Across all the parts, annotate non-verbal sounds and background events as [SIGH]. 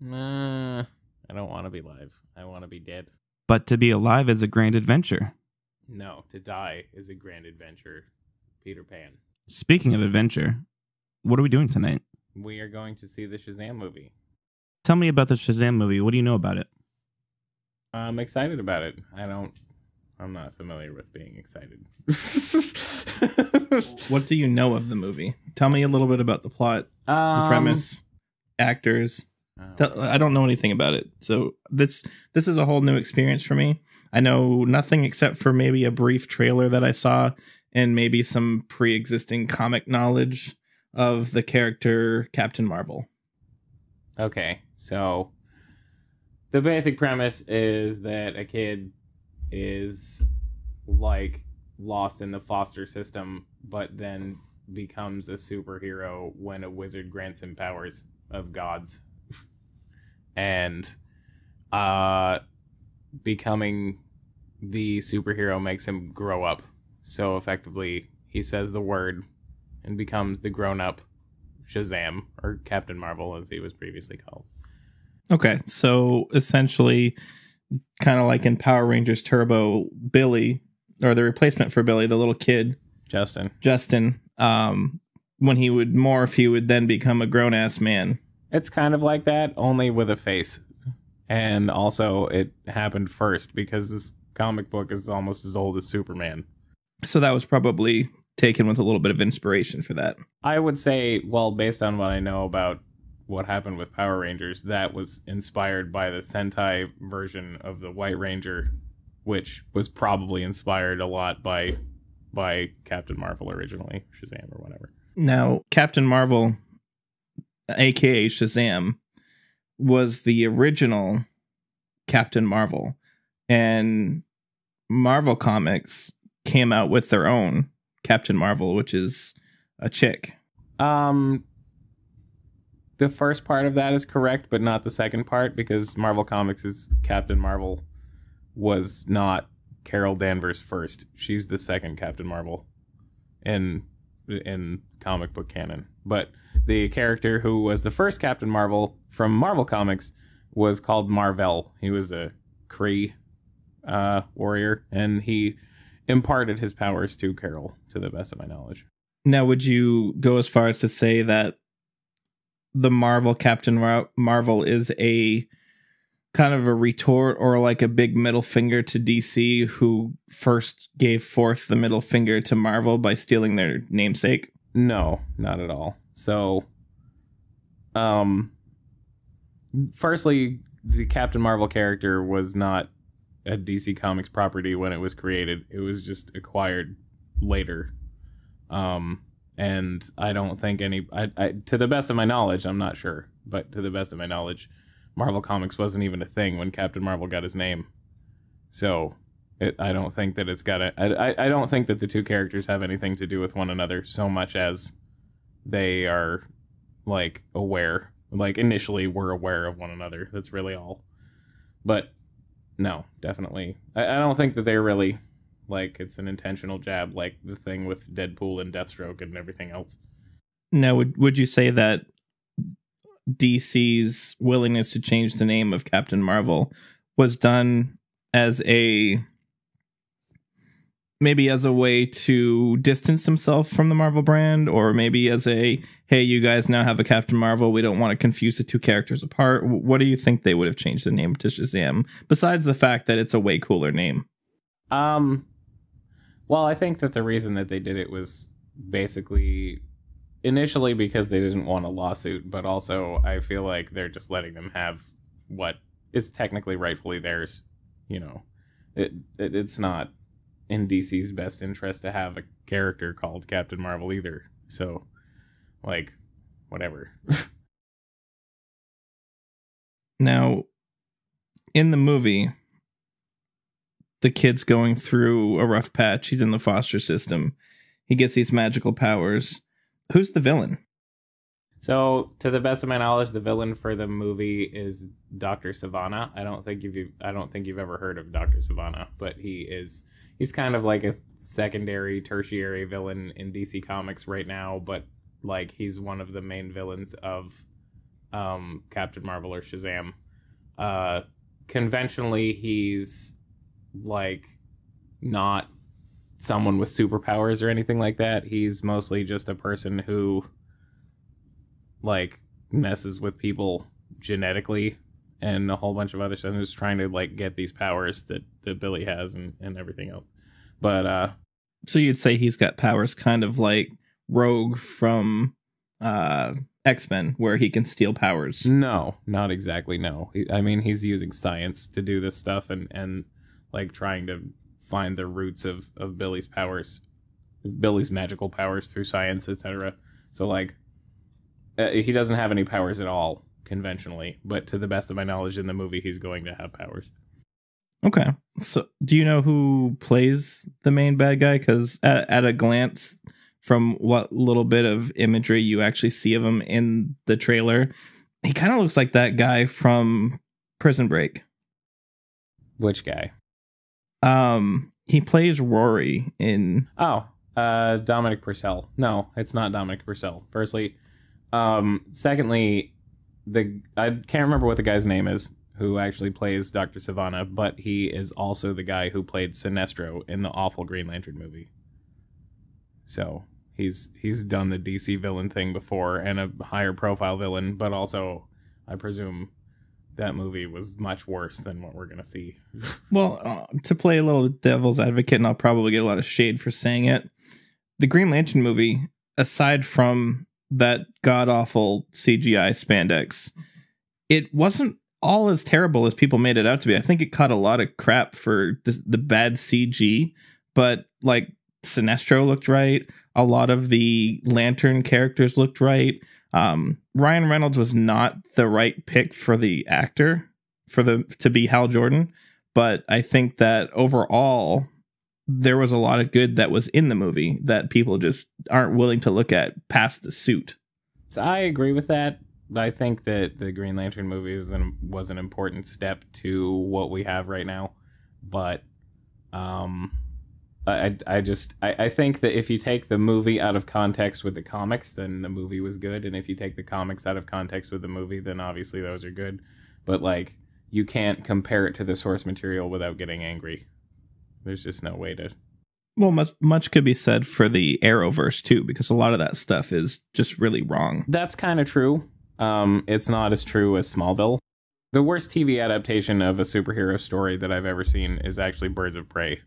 Nah, I don't want to be live. I want to be dead. But to be alive is a grand adventure. No, to die is a grand adventure. Peter Pan. Speaking of adventure, what are we doing tonight? We are going to see the Shazam movie. Tell me about the Shazam movie. What do you know about it? I'm excited about it. I don't. I'm not familiar with being excited. [LAUGHS] [LAUGHS] What do you know of the movie? Tell me a little bit about the plot, the Um, premise, actors. I don't know anything about it, so this this is a whole new experience for me. I know nothing except for maybe a brief trailer that I saw and maybe some pre-existing comic knowledge of the character Captain Marvel. Okay, so the basic premise is that a kid is like lost in the foster system, but then becomes a superhero when a wizard grants him powers of gods. And uh becoming the superhero makes him grow up. So effectively, he says the word and becomes the grown up Shazam or Captain Marvel as he was previously called. Okay, so essentially, kind of like in Power Rangers Turbo, Billy or the replacement for Billy, the little kid Justin. Justin, um, when he would morph, he would then become a grown ass man. It's kind of like that, only with a face. And also, it happened first because this comic book is almost as old as Superman. So that was probably taken with a little bit of inspiration for that. I would say, well, based on what I know about what happened with Power Rangers, that was inspired by the Sentai version of the White Ranger, which was probably inspired a lot by by Captain Marvel originally, Shazam or whatever. Now, Captain Marvel, aka Shazam, was the original Captain Marvel, and Marvel Comics came out with their own Captain Marvel, which is a chick. Um, the first part of that is correct, but not the second part because Marvel Comics' Captain Marvel was not Carol Danvers first. She's the second Captain Marvel in in comic book canon. But the character who was the first Captain Marvel from Marvel Comics was called Marvel. He was a Kree uh, warrior, and he imparted his powers to Carol, to the best of my knowledge. Now, would you go as far as to say that the Marvel Captain Mar- Marvel is a kind of a retort or like a big middle finger to DC, who first gave forth the middle finger to Marvel by stealing their namesake? No, not at all. So, um, firstly, the Captain Marvel character was not a DC Comics property when it was created. It was just acquired later. Um, and I don't think any, I, I, to the best of my knowledge, I'm not sure, but to the best of my knowledge, Marvel Comics wasn't even a thing when Captain Marvel got his name. So, it, I don't think that it's got a. I, I- I don't think that the two characters have anything to do with one another so much as they are like aware, like initially were aware of one another. That's really all. But no, definitely, I, I don't think that they're really like it's an intentional jab, like the thing with Deadpool and Deathstroke and everything else. Now, would would you say that DC's willingness to change the name of Captain Marvel was done as a maybe as a way to distance himself from the Marvel brand, or maybe as a hey, you guys now have a Captain Marvel. We don't want to confuse the two characters apart. What do you think they would have changed the name to Shazam? Besides the fact that it's a way cooler name. Um, well, I think that the reason that they did it was basically initially because they didn't want a lawsuit, but also I feel like they're just letting them have what is technically rightfully theirs. You know, it, it it's not in DC's best interest to have a character called Captain Marvel either. So, like, whatever. [LAUGHS] Now, in the movie, the kid's going through a rough patch. He's in the foster system. He gets these magical powers. Who's the villain? So, to the best of my knowledge, the villain for the movie is Doctor Sivana. I don't think you've I don't think you've ever heard of Doctor Sivana, but he is he's kind of like a secondary, tertiary villain in DC Comics right now. But like he's one of the main villains of um, Captain Marvel or Shazam. Uh, conventionally, he's like not someone with superpowers or anything like that. He's mostly just a person who like messes with people genetically and a whole bunch of other stuff. Who's trying to like get these powers that that Billy has and and everything else. But uh, So you'd say he's got powers kind of like Rogue from uh X-Men where he can steal powers. No, not exactly. No, I mean he's using science to do this stuff and and like trying to find the roots of of Billy's powers, Billy's magical powers through science, etc. So like, uh, he doesn't have any powers at all conventionally, but to the best of my knowledge, in the movie, he's going to have powers. Okay. So do you know who plays the main bad guy cuz at, at a glance from what little bit of imagery you actually see of him in the trailer, he kind of looks like that guy from Prison Break. Which guy? Um he plays Rory in Oh, uh, Dominic Purcell. No, it's not Dominic Purcell. Firstly, um, secondly, the I can't remember what the guy's name is who actually plays Doctor Sivana, but he is also the guy who played Sinestro in the awful Green Lantern movie. So he's he's done the DC villain thing before and a higher profile villain, but also I presume that movie was much worse than what we're gonna see. [LAUGHS] Well, uh, to play a little devil's advocate, and I'll probably get a lot of shade for saying it. The Green Lantern movie, aside from that god awful CGI spandex, it wasn't all as terrible as people made it out to be. I think it caught a lot of crap for the, the bad CG, but like Sinestro looked right. A lot of the Lantern characters looked right. Um, Ryan Reynolds was not the right pick for the actor for the to be Hal Jordan but I think that overall there was a lot of good that was in the movie that people just aren't willing to look at past the suit. So I agree with that. I think that the Green Lantern movie an, was an important step to what we have right now, but um, I, I just I, I think that if you take the movie out of context with the comics, then the movie was good, and if you take the comics out of context with the movie, then obviously those are good. But like you can't compare it to the source material without getting angry. There's just no way to. Well, much much could be said for the Arrowverse too, because a lot of that stuff is just really wrong. That's kind of true. Um, it's not as true as Smallville. The worst TV adaptation of a superhero story that I've ever seen is actually Birds of Prey.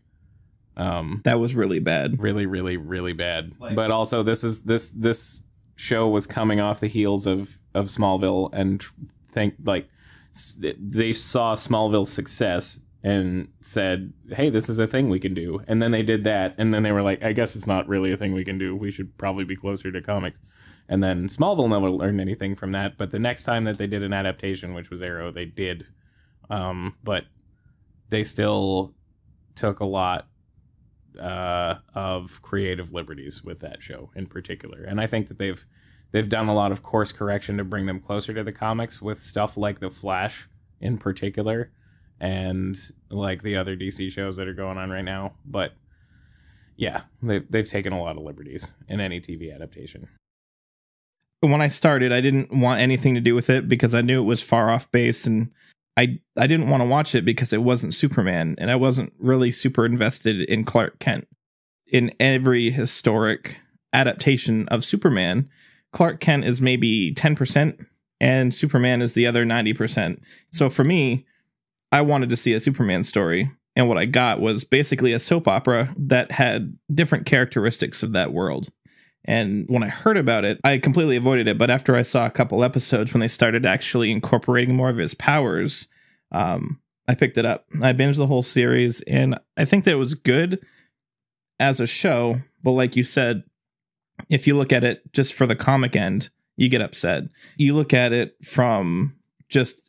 Um, That was really bad. really, really, really bad. but also, this is this this show was coming off the heels of of Smallville, and think like they saw Smallville's success and said, "Hey, this is a thing we can do." And then they did that, and then they were like, "I guess it's not really a thing we can do. We should probably be closer to comics." And then Smallville never learned anything from that. But the next time that they did an adaptation, which was Arrow, they did. Um, but they still took a lot uh, of creative liberties with that show in particular, and I think that they've they've done a lot of course correction to bring them closer to the comics with stuff like the Flash in particular, and like the other DC shows that are going on right now. But yeah, they've they've taken a lot of liberties in any TV adaptation. When I started, I didn't want anything to do with it because I knew it was far off base and I I didn't want to watch it because it wasn't Superman and I wasn't really super invested in Clark Kent. In every historic adaptation of Superman, Clark Kent is maybe 10% and Superman is the other 90%. So for me, I wanted to see a Superman story and what I got was basically a soap opera that had different characteristics of that world. And when I heard about it, I completely avoided it. But after I saw a couple episodes when they started actually incorporating more of his powers, um, I picked it up. I binged the whole series, and I think that it was good as a show. But like you said, if you look at it just for the comic end, you get upset. You look at it from just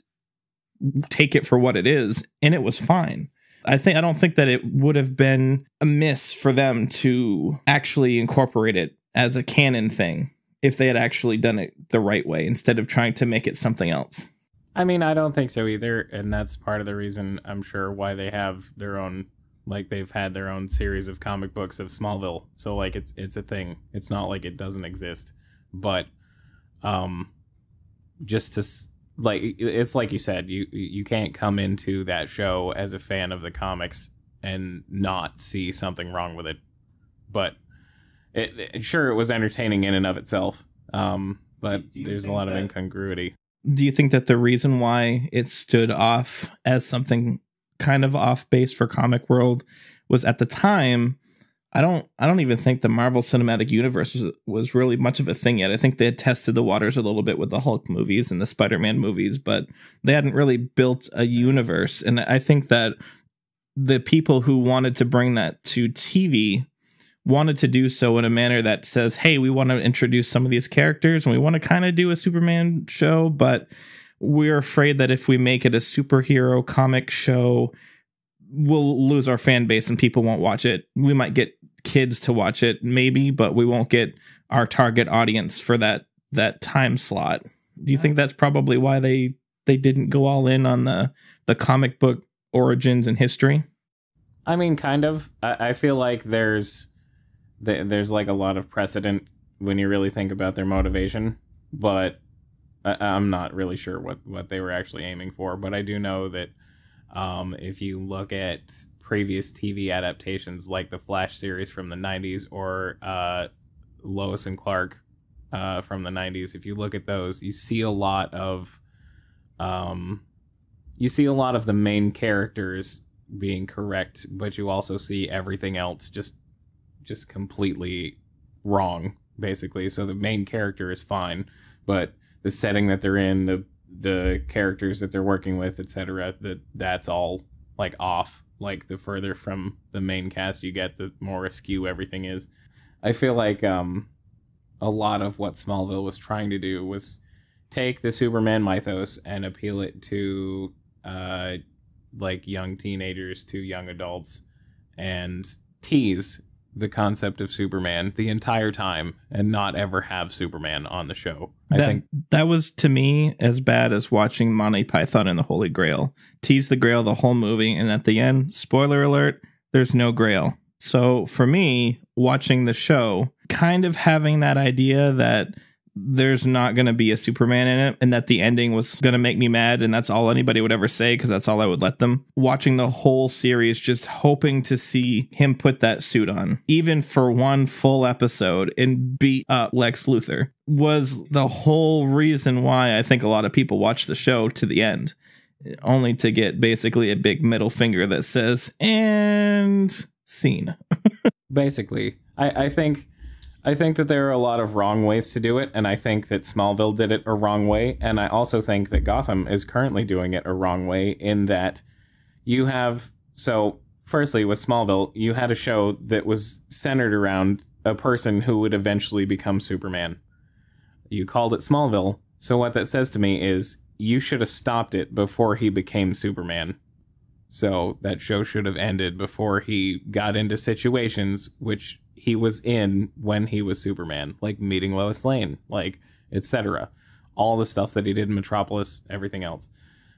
take it for what it is, and it was fine. I think I don't think that it would have been amiss for them to actually incorporate it as a canon thing if they had actually done it the right way instead of trying to make it something else. I mean, I don't think so either, and that's part of the reason I'm sure why they have their own like they've had their own series of comic books of Smallville. So like it's it's a thing. It's not like it doesn't exist. But um just to like it's like you said you you can't come into that show as a fan of the comics and not see something wrong with it. But it, it- sure it was entertaining in and of itself um but Do- do there's a think lot of incongruity. Do you think that the reason why it stood off as something kind of off base for comic world was at the time I don't I don't even think the Marvel Cinematic Universe was, was really much of a thing yet. I think they had tested the waters a little bit with the Hulk movies and the Spider-Man movies, but they hadn't really built a universe. And I think that the people who wanted to bring that to TV wanted to do so in a manner that says, "Hey, we want to introduce some of these characters and we want to kind of do a Superman show, but we're afraid that if we make it a superhero comic show, we'll lose our fan base and people won't watch it. We might get kids to watch it maybe, but we won't get our target audience for that that time slot." Do you think that's probably why they they didn't go all in on the the comic book origins and history? I mean, kind of. I, I feel like there's th- there's like a lot of precedent when you really think about their motivation, but I, I'm not really sure what what they were actually aiming for. But I do know that um, if you look at previous TV adaptations, like the Flash series from the '90s or uh, Lois and Clark uh, from the '90s, if you look at those, you see a lot of um, you see a lot of the main characters being correct, but you also see everything else just just completely wrong, basically. So the main character is fine, but the setting that they're in, the the characters that they're working with, etc., that that's all like off. Like the further from the main cast you get, the more askew everything is. I feel like um a lot of what Smallville was trying to do was take the Superman mythos and appeal it to uh like young teenagers to young adults and tease the concept of Superman the entire time and not ever have Superman on the show. I that, think that was to me as bad as watching Monty Python and the Holy Grail. Tease the Grail the whole movie, and at the end, spoiler alert, there's no Grail. So for me, watching the show, kind of having that idea that there's not going to be a Superman in it and that the ending was going to make me mad and that's all anybody would ever say because that's all I would let them. Watching the whole series just hoping to see him put that suit on even for one full episode and beat up Lex Luthor was the whole reason why I think a lot of people watch the show to the end only to get basically a big middle finger that says and scene. [LAUGHS] basically I, I think I think that there are a lot of wrong ways to do it, and I think that Smallville did it a wrong way, and I also think that Gotham is currently doing it a wrong way in that you have so firstly with Smallville, you had a show that was centered around a person who would eventually become Superman. You called it Smallville, so what that says to me is you should have stopped it before he became Superman. So that show should have ended before he got into situations which he was in when he was Superman, like meeting Lois Lane, like etc. All the stuff that he did in Metropolis, everything else.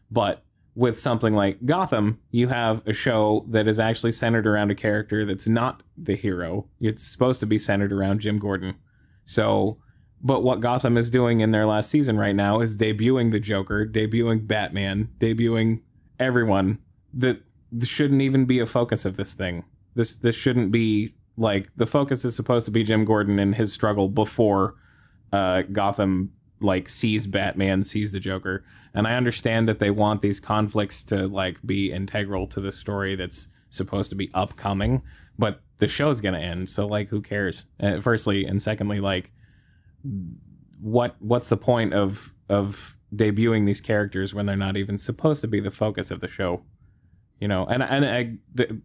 But with something like Gotham, you have a show that is actually centered around a character that's not the hero. It's supposed to be centered around Jim Gordon. So, but what Gotham is doing in their last season right now is debuting the Joker, debuting Batman, debuting everyone that shouldn't even be a focus of this thing. This this shouldn't be like the focus is supposed to be Jim Gordon and his struggle before uh, Gotham like sees Batman, sees the Joker. And I understand that they want these conflicts to like be integral to the story that's supposed to be upcoming, but the show's gonna end, so like who cares? Uh, firstly, and secondly, like what what's the point of of debuting these characters when they're not even supposed to be the focus of the show? You know, and and I the, the,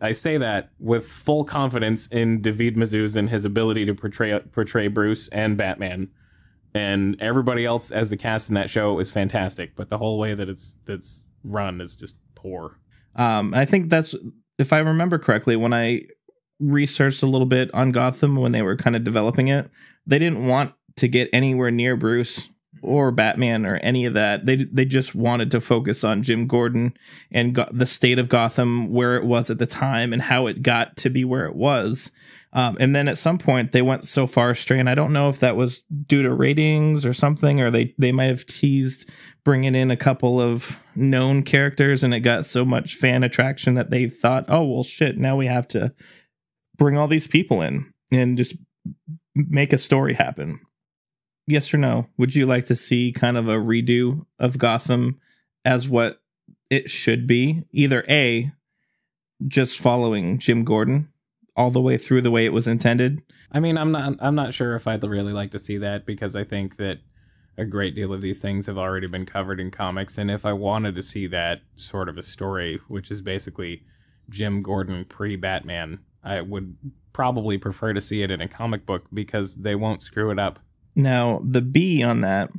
I say that with full confidence in David Mazouz and his ability to portray portray Bruce and Batman, and everybody else as the cast in that show is fantastic. But the whole way that it's that's run is just poor. Um, I think that's if I remember correctly when I researched a little bit on Gotham when they were kind of developing it, they didn't want to get anywhere near Bruce or Batman or any of that. They they just wanted to focus on Jim Gordon and got the state of Gotham where it was at the time and how it got to be where it was. Um, and then at some point they went so far astray, and I don't know if that was due to ratings or something, or they they might have teased bringing in a couple of known characters, and it got so much fan attraction that they thought, oh well, shit, now we have to bring all these people in and just make a story happen. Yes or no? Would you like to see kind of a redo of Gotham as what it should be? Either A, just following Jim Gordon all the way through the way it was intended. I mean, I'm not I'm not sure if I'd really like to see that because I think that a great deal of these things have already been covered in comics and if I wanted to see that sort of a story, which is basically Jim Gordon pre-Batman, I would probably prefer to see it in a comic book because they won't screw it up. Now, the B on that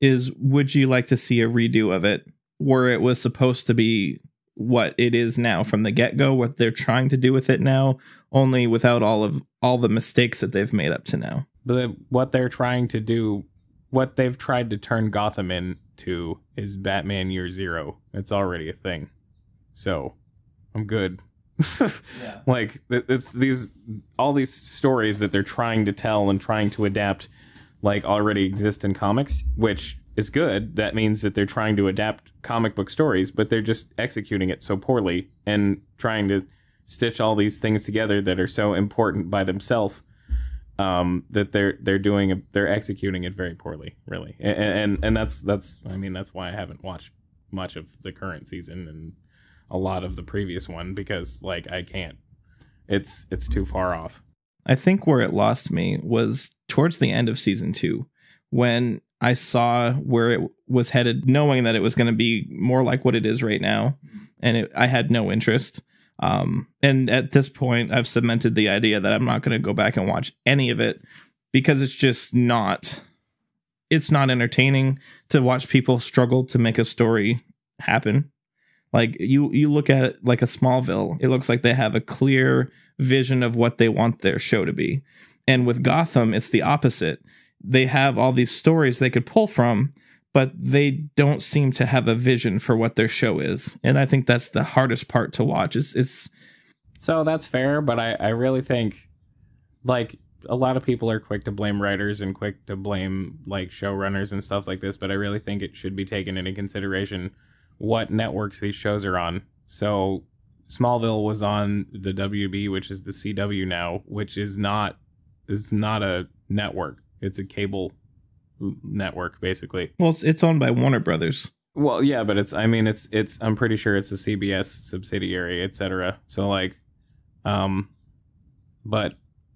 is would you like to see a redo of it where it was supposed to be what it is now from the get-go what they're trying to do with it now only without all of all the mistakes that they've made up to now But what they're trying to do, what they've tried to turn Gotham into is Batman Year Zero. It's already a thing. So, I'm good. [LAUGHS] Like it's these all these stories that they're trying to tell and trying to adapt like already exist in comics, which is good. That means that they're trying to adapt comic book stories, but they're just executing it so poorly and trying to stitch all these things together that are so important by themselves um, that they're they're doing a, they're executing it very poorly, really, and, and and that's that's I mean that's why I haven't watched much of the current season and a lot of the previous one because like I can't. It's it's too far off. I think where it lost me was towards the end of season two, when I saw where it was headed, knowing that it was going to be more like what it is right now, and it, I had no interest. Um, and at this point, I've cemented the idea that I'm not going to go back and watch any of it because it's just not. It's not entertaining to watch people struggle to make a story happen. Like you, you look at it like a Smallville. It looks like they have a clear vision of what they want their show to be. And with Gotham, it's the opposite. They have all these stories they could pull from, but they don't seem to have a vision for what their show is. And I think that's the hardest part to watch. Is it's So that's fair, but I, I really think like a lot of people are quick to blame writers and quick to blame like showrunners and stuff like this, but I really think it should be taken into consideration what networks these shows are on. So Smallville was on the WB, which is the CW now, which is not is not a network. It's a cable network basically. well, it's, it's owned by Warner Brothers. Well, yeah, but it's I mean it's it's I'm pretty sure it's a CBS subsidiary, etc. So like um but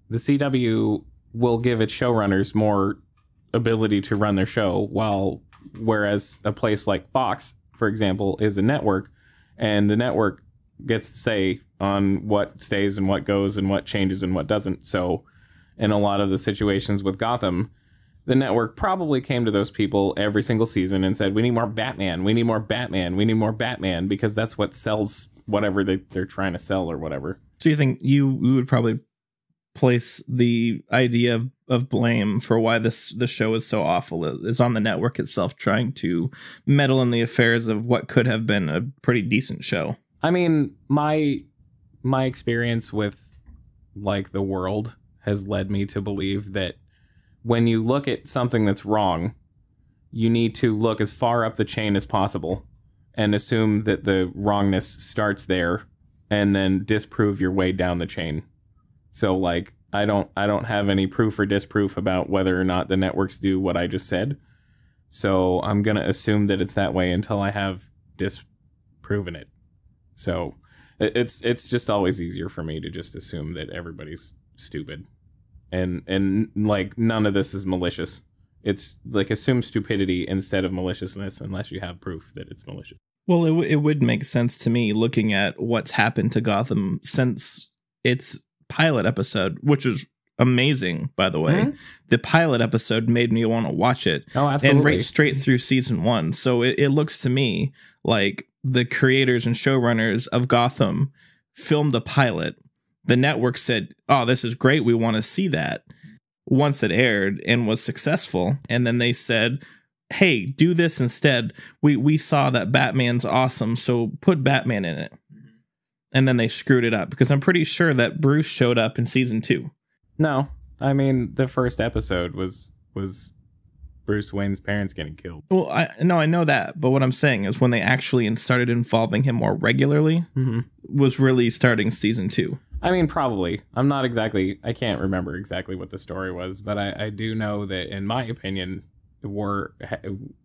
the CW will give its showrunners more ability to run their show while whereas a place like Fox, for example, is a network and the network gets to say on what stays and what goes and what changes and what doesn't. So in a lot of the situations with Gotham, the network probably came to those people every single season and said, "We need more Batman. We need more Batman. We need more Batman," because that's what sells whatever they, they're trying to sell or whatever. So you think you, you would probably place the idea of, of blame for why this the show is so awful is on the network itself trying to meddle in the affairs of what could have been a pretty decent show. I mean, my my experience with like the world has led me to believe that when you look at something that's wrong, you need to look as far up the chain as possible and assume that the wrongness starts there and then disprove your way down the chain. So like I don't I don't have any proof or disproof about whether or not the networks do what I just said. So I'm going to assume that it's that way until I have disproven it. So it's it's just always easier for me to just assume that everybody's stupid. And and like none of this is malicious. It's like assume stupidity instead of maliciousness unless you have proof that it's malicious. Well, it, w- it would make sense to me looking at what's happened to Gotham since its pilot episode, which is amazing, by the way. Mhm. The pilot episode made me want to watch it. Oh, absolutely. and right straight through season one. So it, it looks to me like the creators and showrunners of Gotham filmed the pilot. The network said, Oh, this is great. We want to see that. Once it aired and was successful. And then they said, hey, do this instead. We we saw that Batman's awesome, so put Batman in it. Mm-hmm. And then they screwed it up because I'm pretty sure that Bruce showed up in season two. No, I mean the first episode was was Bruce Wayne's parents getting killed. Well, I no, I know that, but what I'm saying is when they actually started involving him more regularly Mm-hmm. was really starting season two. I mean, probably. I'm not exactly. I can't remember exactly what the story was, but I, I do know that, in my opinion, were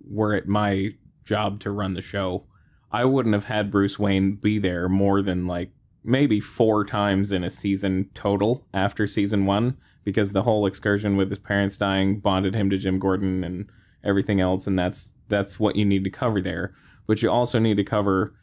were it my job to run the show, I wouldn't have had Bruce Wayne be there more than like maybe four times in a season total after season one, because the whole excursion with his parents dying bonded him to Jim Gordon and everything else, and that's that's what you need to cover there. But you also need to cover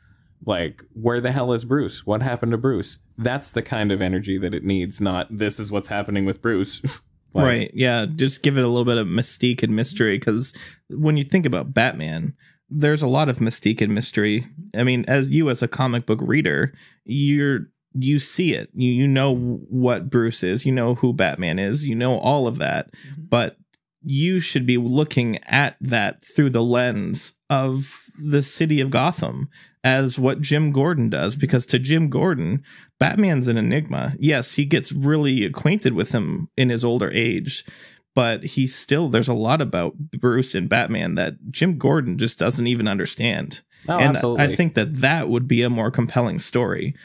like where the hell is bruce what happened to bruce that's the kind of energy that it needs not this is what's happening with bruce [LAUGHS] Like, right. Yeah. Just give it a little bit of mystique and mystery because when you think about Batman, there's a lot of mystique and mystery. I mean, as you as a comic book reader, you're you see it. You you know what Bruce is. You know who Batman is. You know all of that. Mm-hmm. But you should be looking at that through the lens of the city of Gotham as what Jim Gordon does because to Jim Gordon, Batman's an enigma. Yes, he gets really acquainted with him in his older age, but he's still there's a lot about Bruce and Batman that Jim Gordon just doesn't even understand. Oh, and absolutely. I think that that would be a more compelling story.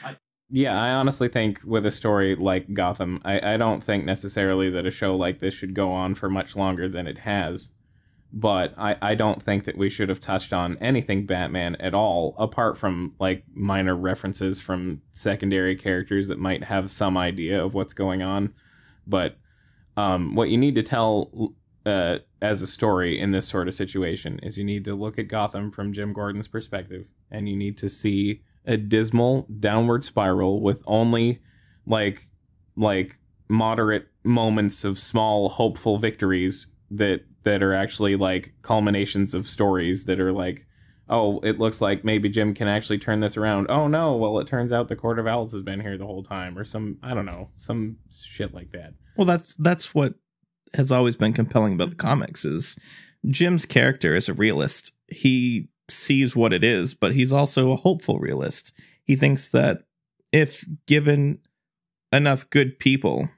Yeah i honestly think with a story like gotham I, I don't think necessarily that a show like this should go on for much longer than it has. But I, I don't think that we should have touched on anything batman at all apart from like minor references from secondary characters that might have some idea of what's going on. But um, what you need to tell uh, as a story in this sort of situation is you need to look at Gotham from Jim Gordon's perspective, and you need to see a dismal downward spiral with only like like moderate moments of small hopeful victories that that are actually like culminations of stories that are like oh it looks like maybe jim can actually turn this around oh no well it turns out the court of owls has been here the whole time or some i don't know some shit like that Well, that's that's what has always been compelling about the comics is Jim's character is a realist. He sees what it is, but he's also a hopeful realist. He thinks that if given enough good people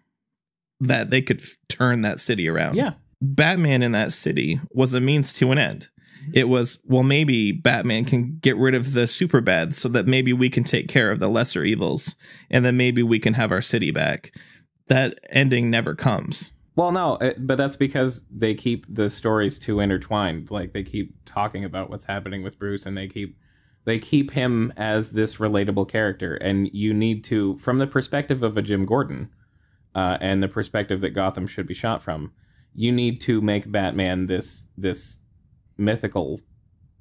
that they could f- turn that city around. yeah Batman in that city was a means to an end. Mm-hmm. It was, well, maybe Batman can get rid of the super bad so that maybe we can take care of the lesser evils and then maybe we can have our city back. That ending never comes. Well, no, it, but that's because they keep the stories too intertwined. Like they keep talking about what's happening with Bruce, and they keep they keep him as this relatable character. And you need to, from the perspective of a Jim Gordon, uh, and the perspective that Gotham should be shot from, you need to make Batman this this mythical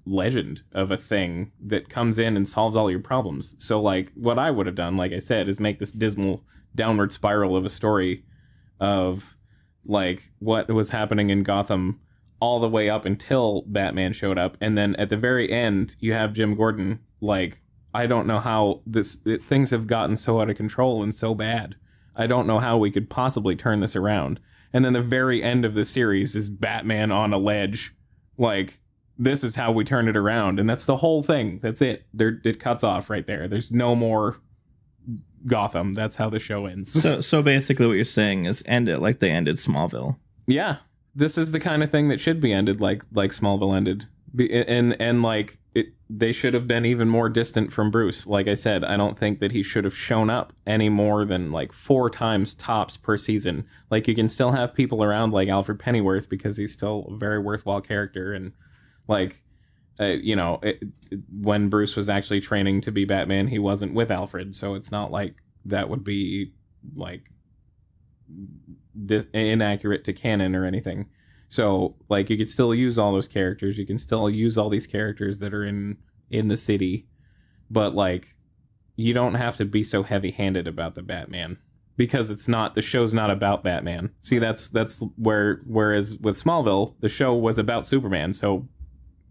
legend of a thing that comes in and solves all your problems. So, like, what I would have done, like I said, is make this dismal downward spiral of a story of like what was happening in Gotham all the way up until Batman showed up, and then at the very end, you have Jim Gordon. Like, I don't know how this it, things have gotten so out of control and so bad. I don't know how we could possibly turn this around. And then the very end of the series is Batman on a ledge, like this is how we turn it around, and that's the whole thing. That's it. There, it cuts off right there. There's no more Gotham. That's how the show ends. So, [LAUGHS] so basically, what you're saying is end it like they ended Smallville. Yeah, this is the kind of thing that should be ended like like Smallville ended, be, and and like it, they should have been even more distant from Bruce. Like I said, I don't think that he should have shown up any more than like four times tops per season. Like you can still have people around like Alfred Pennyworth because he's still a very worthwhile character, and like. Uh, you know, it, when Bruce was actually training to be Batman, he wasn't with Alfred, so it's not like that would be like dis- inaccurate to canon or anything. So like you could still use all those characters. You can still use all these characters that are in in the city, but like you don't have to be so heavy-handed about the Batman because it's not the show's not about Batman. See, that's that's where whereas with Smallville, the show was about Superman. So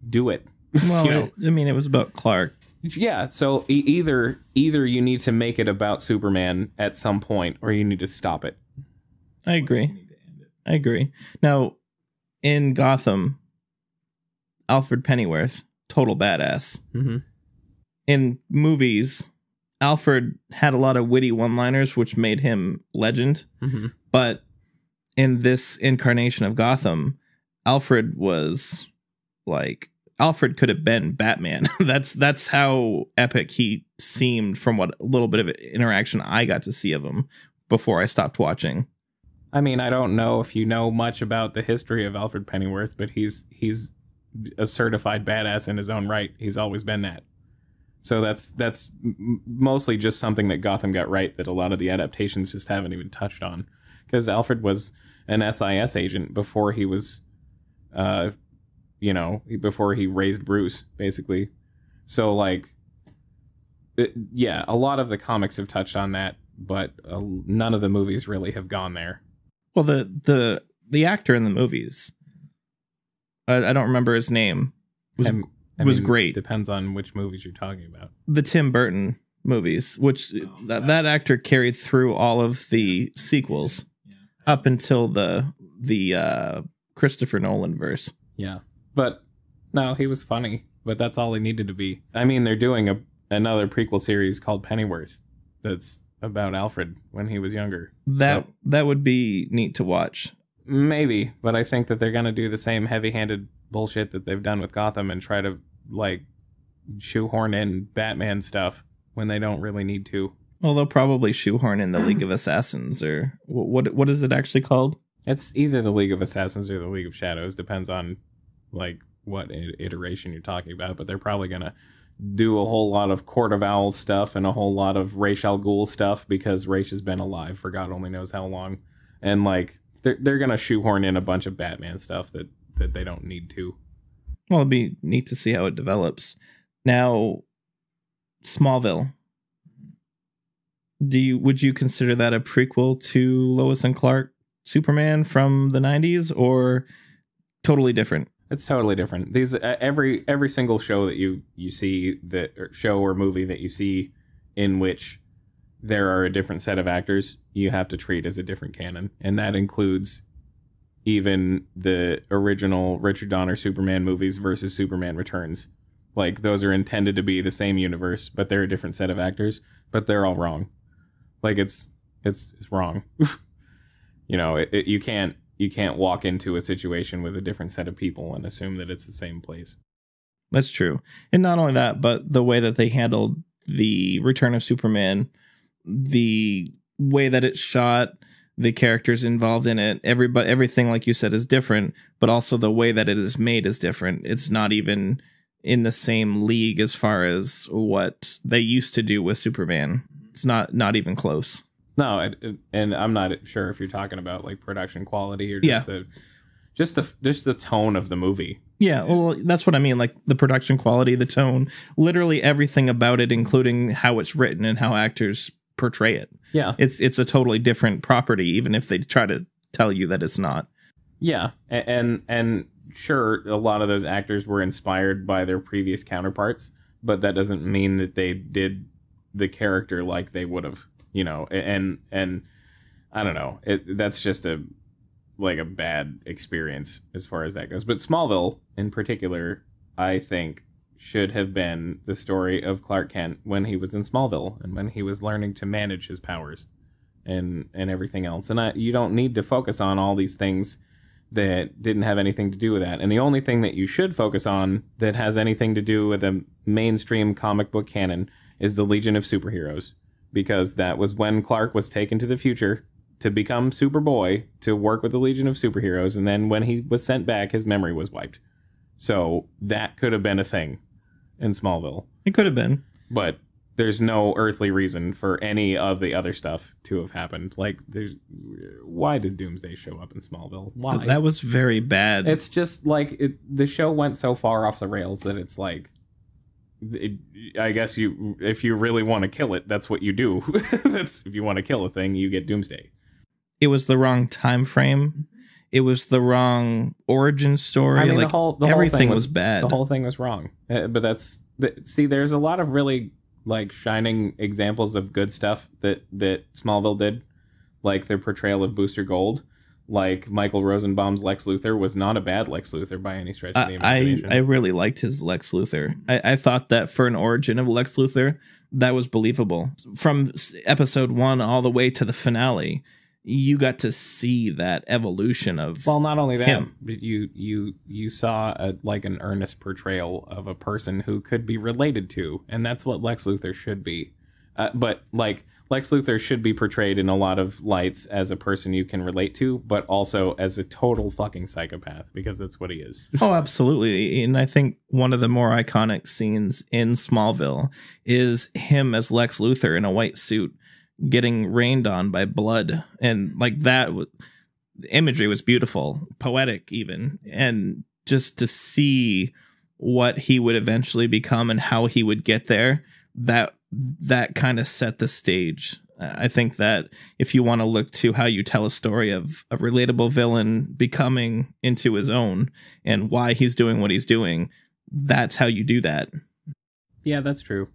do it. Well, You know? it- I mean, it was about Clark. Yeah, so e- either either you need to make it about Superman at some point or you need to stop it. I agree. I agree. Now, in Gotham, Alfred Pennyworth, total badass. Mm-hmm. In movies, Alfred had a lot of witty one-liners, which made him legend. Mm-hmm. But in this incarnation of Gotham, Alfred was like Alfred could have been Batman. [LAUGHS] that's that's how epic he seemed from what little bit of interaction I got to see of him before I stopped watching. I mean, I don't know if you know much about the history of Alfred Pennyworth, but he's he's a certified badass in his own right. He's always been that. So that's that's mostly just something that Gotham got right that a lot of the adaptations just haven't even touched on. Because Alfred was an SIS agent before he was, uh, you know, before he raised Bruce, basically. So like, it, yeah, a lot of the comics have touched on that, but uh, none of the movies really have gone there. Well, the the the actor in the movies, I, I don't remember his name, was And, I was great. Depends on which movies you're talking about. the Tim Burton movies, which that, that actor carried through all of the sequels up until the the uh, Christopher Nolan verse. Yeah, but no, he was funny, but that's all he needed to be. I mean, they're doing a another prequel series called Pennyworth that's about Alfred when he was younger. That So, that would be neat to watch. maybe, but I think that they're gonna do the same heavy-handed bullshit that they've done with Gotham and try to like shoehorn in Batman stuff when they don't really need to. Well, they'll probably shoehorn in the League of Assassins, or what what is it actually called? It's either the League of Assassins or the League of Shadows. Depends on like what iteration you're talking about. But they're probably gonna do a whole lot of Court of Owls stuff and a whole lot of Ra's al Ghul stuff because Ra's has been alive for God only knows how long. And like they're they're gonna shoehorn in a bunch of Batman stuff that that they don't need to. Well, it'd be neat to see how it develops. Now, Smallville. Do you would you consider that a prequel to Lois and Clark Superman from the '90s, or totally different? It's totally different. These uh, every every single show that you you see that or show or movie that you see in which there are a different set of actors, you have to treat as a different canon, and that includes even the original Richard Donner Superman movies versus Superman Returns. Like those are intended to be the same universe, but they're a different set of actors, but they're all wrong. Like it's it's it's wrong. [LAUGHS] you know, it, it, you can't you can't walk into a situation with a different set of people and assume that it's the same place. That's true. And not only that, but the way that they handled the Return of Superman, the way that it's shot, the characters involved in it, everybody everything like you said is different, but also the way that it is made is different. It's not even in the same league as far as what they used to do with Superman. Mm-hmm. It's not not even close. No, it, it- and I'm not sure if you're talking about like production quality or just the just the just the tone of the movie. Yeah, well, that's what I mean. Like the production quality, the tone, literally everything about it, including how it's written and how actors portray it. Yeah, It's it's a totally different property, even if they try to tell you that it's not. yeah, and and sure, a lot of those actors were inspired by their previous counterparts, but that doesn't mean that they did the character like they would have. You know, and and I don't know. It that's just a like a bad experience as far as that goes. But Smallville in particular, I think should have been the story of Clark Kent when he was in Smallville and when he was learning to manage his powers and and everything else. And I, you don't need to focus on all these things that didn't have anything to do with that. And the only thing that you should focus on that has anything to do with a mainstream comic book canon is the Legion of Superheroes because that was when Clark was taken to the future to become Superboy to work with the Legion of Superheroes and then when he was sent back his memory was wiped. So that could have been a thing in Smallville, It could have been. but there's no earthly reason for any of the other stuff to have happened. Like there's why did Doomsday show up in Smallville? Why? That was very bad. It's just like it, the show went so far off the rails that it's like, it, I guess you if you really want to kill it, that's what you do. [LAUGHS] that's if you want to kill a thing, you get Doomsday. it was the wrong time frame. It was the wrong origin story. I mean, like the whole the whole everything thing was, bad. The whole thing was wrong. Uh, but that's the, see, there's a lot of really like shining examples of good stuff that that Smallville did, like their portrayal of Booster Gold. Like Michael Rosenbaum's Lex Luthor was not a bad Lex Luthor by any stretch of the I, I imagination. I really liked his Lex Luthor. I, I thought that for an origin of Lex Luthor, that was believable. From episode one all the way to the finale, you got to see that evolution of. well, not only that, him. but you you you saw a, like an earnest portrayal of a person who could be related to, and that's what Lex Luthor should be. Uh, but like Lex Luthor should be portrayed in a lot of lights as a person you can relate to, but also as a total fucking psychopath because that's what he is. [LAUGHS] Oh, absolutely. And I think one of the more iconic scenes in Smallville is him as Lex Luthor in a white suit getting rained on by blood. And like that was imagery was beautiful, poetic even. And just to see what he would eventually become and how he would get there, that that kind of set the stage. I think that if you want to look to how you tell a story of a relatable villain becoming into his own and why he's doing what he's doing, that's how you do that. Yeah, that's true.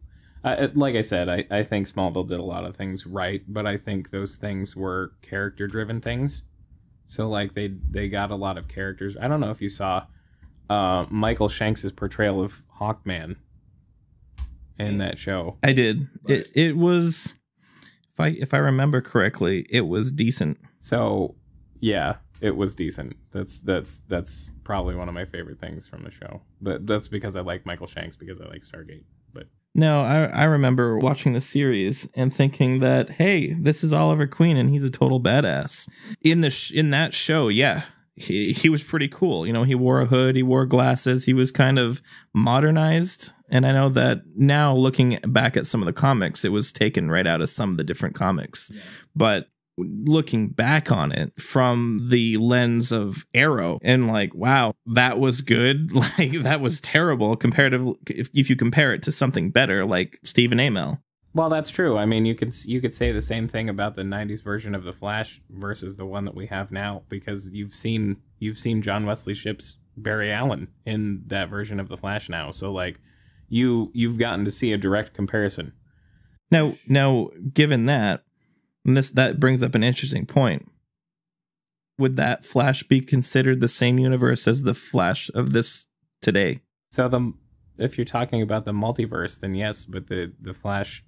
Uh, like I said, I, I think Smallville did a lot of things right, but I think those things were character driven things. So like they they got a lot of characters. I don't know if you saw uh, Michael Shanks's portrayal of Hawkman in that show. I did. It it was if I if I remember correctly, it was decent. So yeah, it was decent. That's that's that's probably one of my favorite things from the show. But that's because I like Michael Shanks because I like Stargate. But No, I I remember watching the series and thinking that hey, this is Oliver Queen and he's a total badass. In the sh- in that show, yeah. He, he was pretty cool. You know, he wore a hood, he wore glasses, he was kind of modernized. And I know that now looking back at some of the comics, it was taken right out of some of the different comics. But looking back on it from the lens of Arrow and like, wow, that was good. [LAUGHS] Like that was terrible comparative if, if you compare it to something better like Stephen Amell. Well, that's true. I mean, you could you could say the same thing about the '90s version of the Flash versus the one that we have now, because you've seen you've seen John Wesley Shipp's Barry Allen in that version of the Flash now. So like, you you've gotten to see a direct comparison. Now, now, given that, and this that brings up an interesting point. Would that Flash be considered the same universe as the Flash of this today? So the if you're talking about the multiverse, then yes, but the the Flash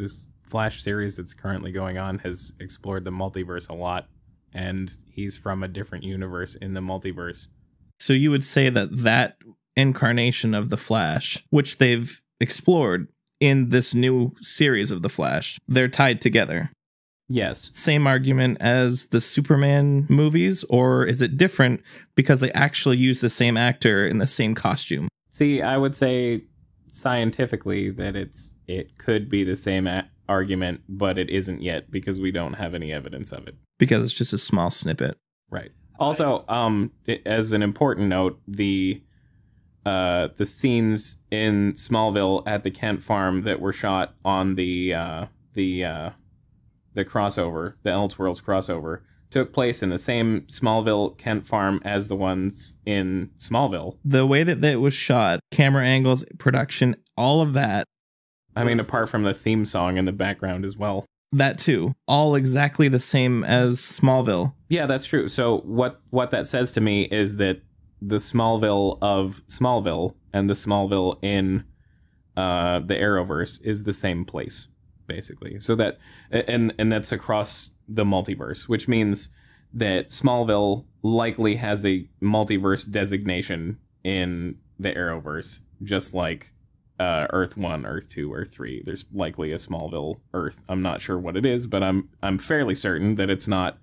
this Flash series that's currently going on has explored the multiverse a lot, and he's from a different universe in the multiverse. So you would say that that incarnation of the Flash, which they've explored in this new series of the Flash, they're tied together. Yes, Same argument as the Superman movies, or is it different because they actually use the same actor in the same costume? See, I would say scientifically that it's it could be the same a- argument, but it isn't yet because we don't have any evidence of it. Because it's just a small snippet. Right. Also, um, as an important note, the uh, the scenes in Smallville at the Kent farm that were shot on the uh, the uh, the crossover, the Elseworlds crossover, took place in the same Smallville Kent farm as the ones in Smallville. The way that that was shot, camera angles, production, all of that, I mean, apart from the theme song in the background as well. that too, all exactly the same as Smallville. Yeah, that's true. So what what that says to me is that the Smallville of Smallville and the Smallville in uh, the Arrowverse is the same place, basically. So that and and that's across the multiverse, which means that Smallville likely has a multiverse designation in the Arrowverse, just like uh, Earth One, Earth Two, Earth Three. There's likely a Smallville Earth. I'm not sure what it is, but I'm I'm fairly certain that it's not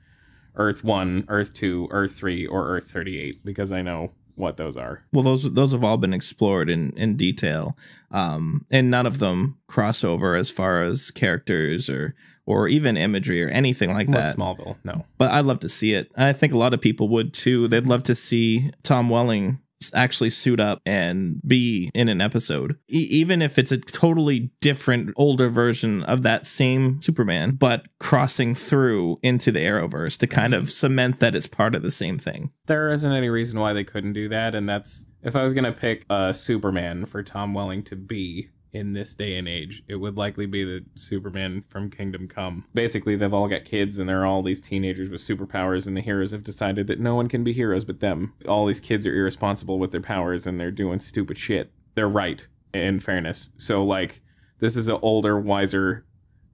Earth One, Earth Two, Earth Three, or Earth Thirty Eight because I know what those are. Well, those those have all been explored in in detail, um, and none of them cross over as far as characters or or even imagery or anything like Well, that. Smallville, no. But I'd love to see it. I think a lot of people would too. They'd love to see Tom Welling actually suit up and be in an episode, e- even if it's a totally different, older version of that same Superman, but crossing through into the Arrowverse to kind of cement that it's part of the same thing. There isn't any reason why they couldn't do that, and that's if I was gonna pick a Superman for Tom Welling to be, in this day and age, it would likely be the Superman from Kingdom Come. Basically, they've all got kids and they're all these teenagers with superpowers, and the heroes have decided that no one can be heroes but them. All these kids are irresponsible with their powers and they're doing stupid shit. They're right, in fairness. So, like, this is an older, wiser,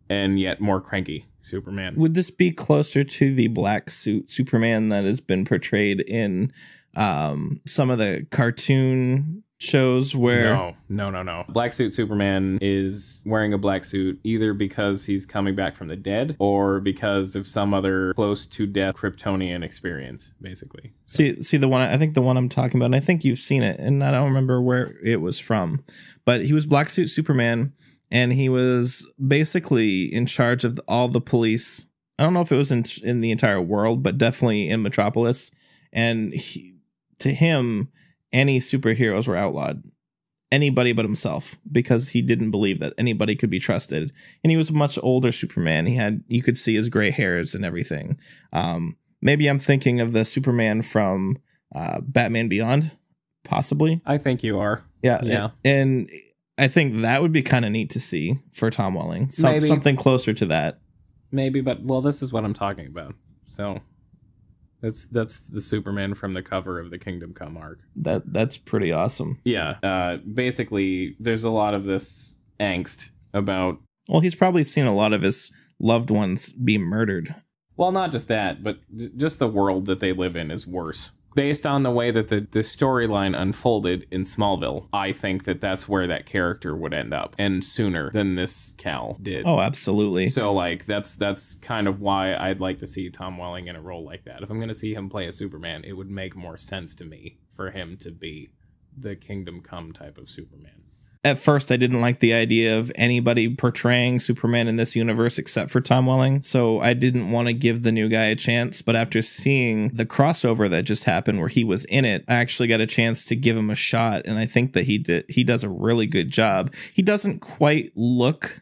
and yet more cranky Superman. Would this be closer to the black suit Superman that has been portrayed in um, some of the cartoon shows where No, no, no, no. Black suit Superman is wearing a black suit either because he's coming back from the dead or because of some other close to death Kryptonian experience, basically. See, see the one I think the one I'm talking about. And I think you've seen it, and I don't remember where it was from, but he was black suit Superman, and he was basically in charge of all the police. I don't know if it was in in the entire world, but definitely in Metropolis. And he, to him, any superheroes were outlawed. Anybody but himself, because he didn't believe that anybody could be trusted. And he was a much older Superman. He had you could see his gray hairs and everything. Um, maybe I'm thinking of the Superman from uh, Batman Beyond, possibly. I think you are. Yeah, Yeah. And I think that would be kind of neat to see for Tom Welling. Some, something closer to that. Maybe, but well, this is what I'm talking about. So that's that's the Superman from the cover of the Kingdom Come arc. That that's pretty awesome. Yeah. Uh, basically, there's a lot of this angst about Well, he's probably seen a lot of his loved ones be murdered. Well, not just that, but just the world that they live in is worse. Based on the way that the, the storyline unfolded in Smallville, I think that that's where that character would end up, and sooner than this Cal did. Oh, absolutely. So, like, that's that's kind of why I'd like to see Tom Welling in a role like that. If I'm going to see him play a Superman, it would make more sense to me for him to be the Kingdom Come type of Superman. At first, I didn't like the idea of anybody portraying Superman in this universe except for Tom Welling. So I didn't want to give the new guy a chance. But after seeing the crossover that just happened where he was in it, I actually got a chance to give him a shot. And I think that he did, he does a really good job. He doesn't quite look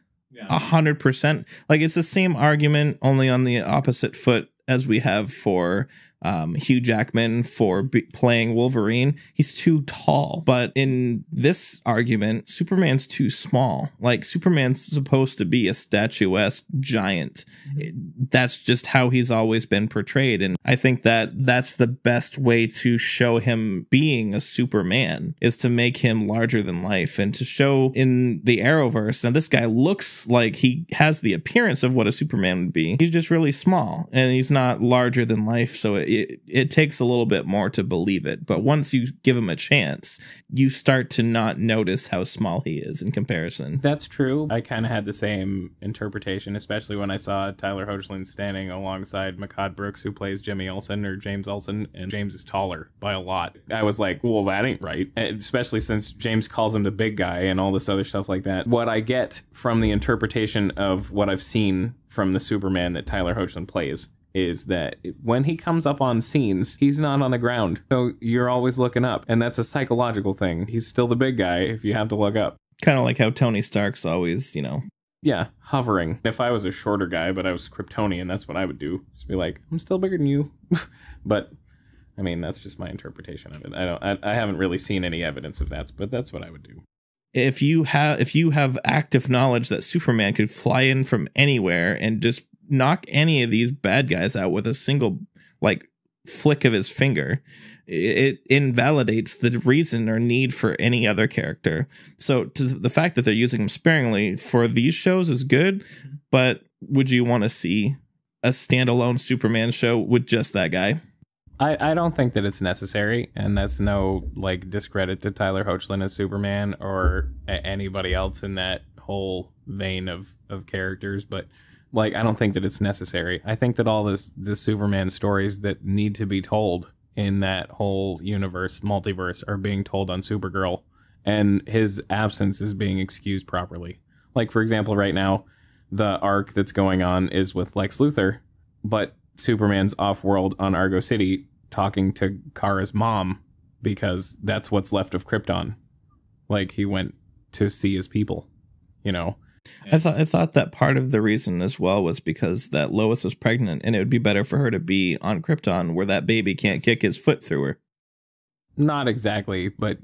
a hundred percent like it's the same argument, only on the opposite foot as we have for um, Hugh Jackman for playing Wolverine. He's too tall, but in this argument, Superman's too small. Like Superman's supposed to be a statuesque giant. That's just how he's always been portrayed, and I think that that's the best way to show him being a Superman is to make him larger than life and to show in the Arrowverse. Now, this guy looks like he has the appearance of what a Superman would be. He's just really small and he's not larger than life. So it, it, it takes a little bit more to believe it. But once you give him a chance, you start to not notice how small he is in comparison. That's true. I kind of had the same interpretation, especially when I saw Tyler Hoechlin standing alongside Mehcad Brooks, who plays Jimmy Olsen or James Olsen, and James is taller by a lot. I was like, well, that ain't right. Eh, especially since James calls him the big guy and all this other stuff like that. What I get from the interpretation of what I've seen from the Superman that Tyler Hoechlin plays is that when he comes up on scenes, he's not on the ground. So you're always looking up. And that's a psychological thing. He's still the big guy if you have to look up. Kind of like how Tony Stark's always, you know, Yeah, hovering. If I was a shorter guy, but I was Kryptonian, that's what I would do. Just be like, I'm still bigger than you. [LAUGHS] but I mean, that's just my interpretation of it. I don't. I, I haven't really seen any evidence of that, but that's what I would do. if you have if you have active knowledge that Superman could fly in from anywhere and just knock any of these bad guys out with a single like flick of his finger, it, invalidates the reason or need for any other character. So to the fact that they're using him sparingly for these shows is good, but would you want to see a standalone Superman show with just that guy? I, I don't think that it's necessary, and that's no like discredit to Tyler Hoechlin as Superman or anybody else in that whole vein of of characters. But like, I don't think that it's necessary. I think that all this the Superman stories that need to be told in that whole universe, multiverse, are being told on Supergirl, and his absence is being excused properly. Like for example, right now, the arc that's going on is with Lex Luthor, but Superman's off world on Argo City talking to Kara's mom because that's what's left of Krypton. Like he went to see his people, you know. I thought I thought that part of the reason as well was because that Lois was pregnant and it would be better for her to be on Krypton where that baby can't kick his foot through her. Not exactly, but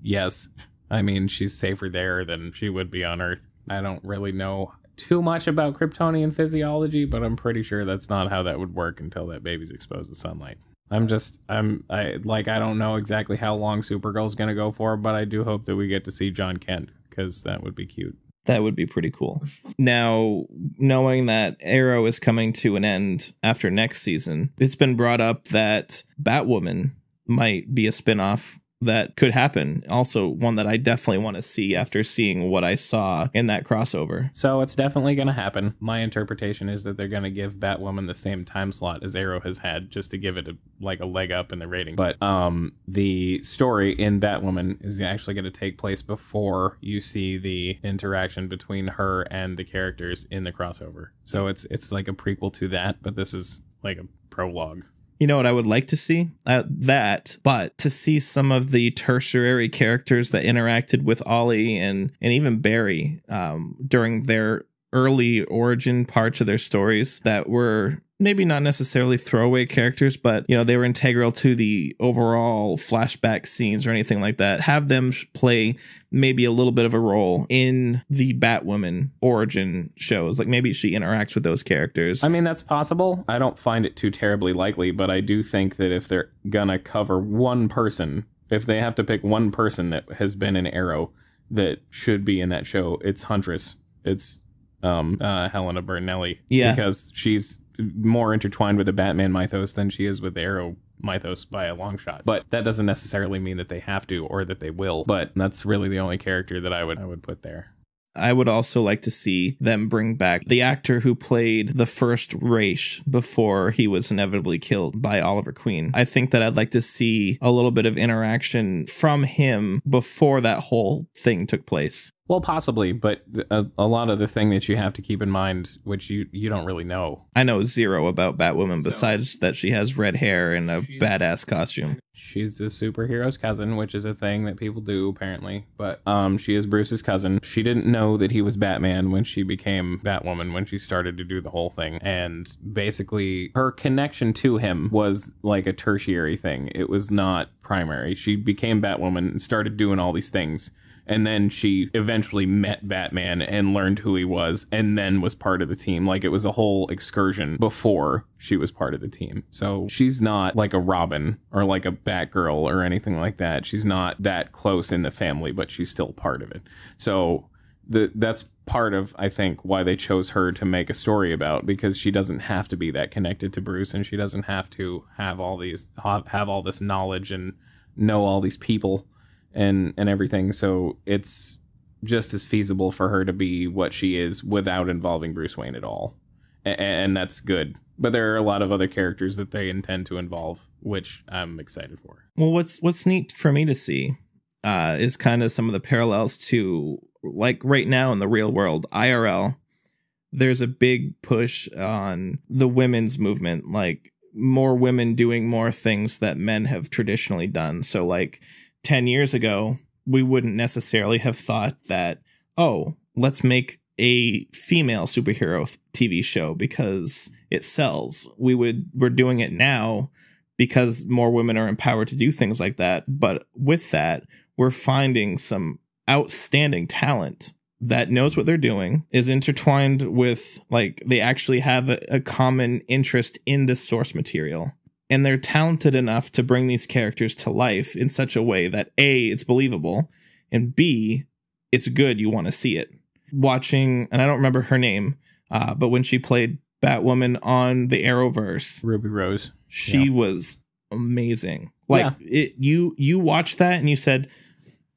yes. I mean, she's safer there than she would be on Earth. I don't really know too much about Kryptonian physiology, but I'm pretty sure that's not how that would work until that baby's exposed to sunlight. I'm just I'm I like I don't know exactly how long Supergirl's gonna go for, but I do hope that we get to see Jon Kent because that would be cute. That would be pretty cool. now, knowing that Arrow is coming to an end after next season, it's been brought up that Batwoman might be a spin-off that could happen. Also, one that I definitely want to see after seeing what I saw in that crossover. So it's definitely going to happen. My interpretation is that they're going to give Batwoman the same time slot as Arrow has had, just to give it a, like a leg up in the rating. But um, the story in Batwoman is actually going to take place before you see the interaction between her and the characters in the crossover. So it's it's like a prequel to that, but this is like a prologue. You know what I would like to see? Uh, that, but to see some of the tertiary characters that interacted with Ollie and and even Barry um, during their early origin parts of their stories that were maybe not necessarily throwaway characters, but you know they were integral to the overall flashback scenes or anything like that. Have them play maybe a little bit of a role in the Batwoman origin shows. Like maybe she interacts with those characters. I mean, that's possible. I don't find it too terribly likely, but I do think that if they're gonna cover one person, if they have to pick one person that has been an Arrow that should be in that show, it's Huntress. It's um, uh, Helena Bertinelli. Yeah. Because she's more intertwined with the Batman mythos than she is with Arrow mythos by a long shot. But that doesn't necessarily mean that they have to or that they will. But that's really the only character that I would I would put there. I would also like to see them bring back the actor who played the first Ra's before he was inevitably killed by Oliver Queen. I think that I'd like to see a little bit of interaction from him before that whole thing took place. Well, possibly, but a, a, lot of the thing that you have to keep in mind, which you you don't really know. I know zero about Batwoman so, besides that she has red hair and a badass costume. She's the superhero's cousin, which is a thing that people do apparently. But um, she is Bruce's cousin. She didn't know that he was Batman when she became Batwoman when she started to do the whole thing, and basically her connection to him was like a tertiary thing. It was not primary. She became Batwoman and started doing all these things and then she eventually met Batman and learned who he was and then was part of the team. Like it was a whole excursion before she was part of the team. So she's not like a Robin or like a Batgirl or anything like that. She's not that close in the family, but she's still part of it. So the that's part of I think why they chose her to make a story about because she doesn't have to be that connected to Bruce and she doesn't have to have all these have all this knowledge and know all these people and and everything. So it's just as feasible for her to be what she is without involving Bruce Wayne at all, and, and that's good. But there are a lot of other characters that they intend to involve, which I'm excited for. Well, what's what's neat for me to see uh, is kind of some of the parallels to like right now in the real world, IRL. There's a big push on the women's movement, like more women doing more things that men have traditionally done. So, like 10 years ago, we wouldn't necessarily have thought that, oh, let's make a female superhero TV show because it sells. We would we're doing it now because more women are empowered to do things like that. But with that, we're finding some outstanding talent that knows what they're doing, is intertwined with like they actually have a, a common interest in this source material and they're talented enough to bring these characters to life in such a way that a it's believable and b it's good you want to see it. Watching and i don't remember her name uh, but when she played batwoman on the arrowverse ruby rose. she yeah. was amazing. Like yeah. it you you watched that and you said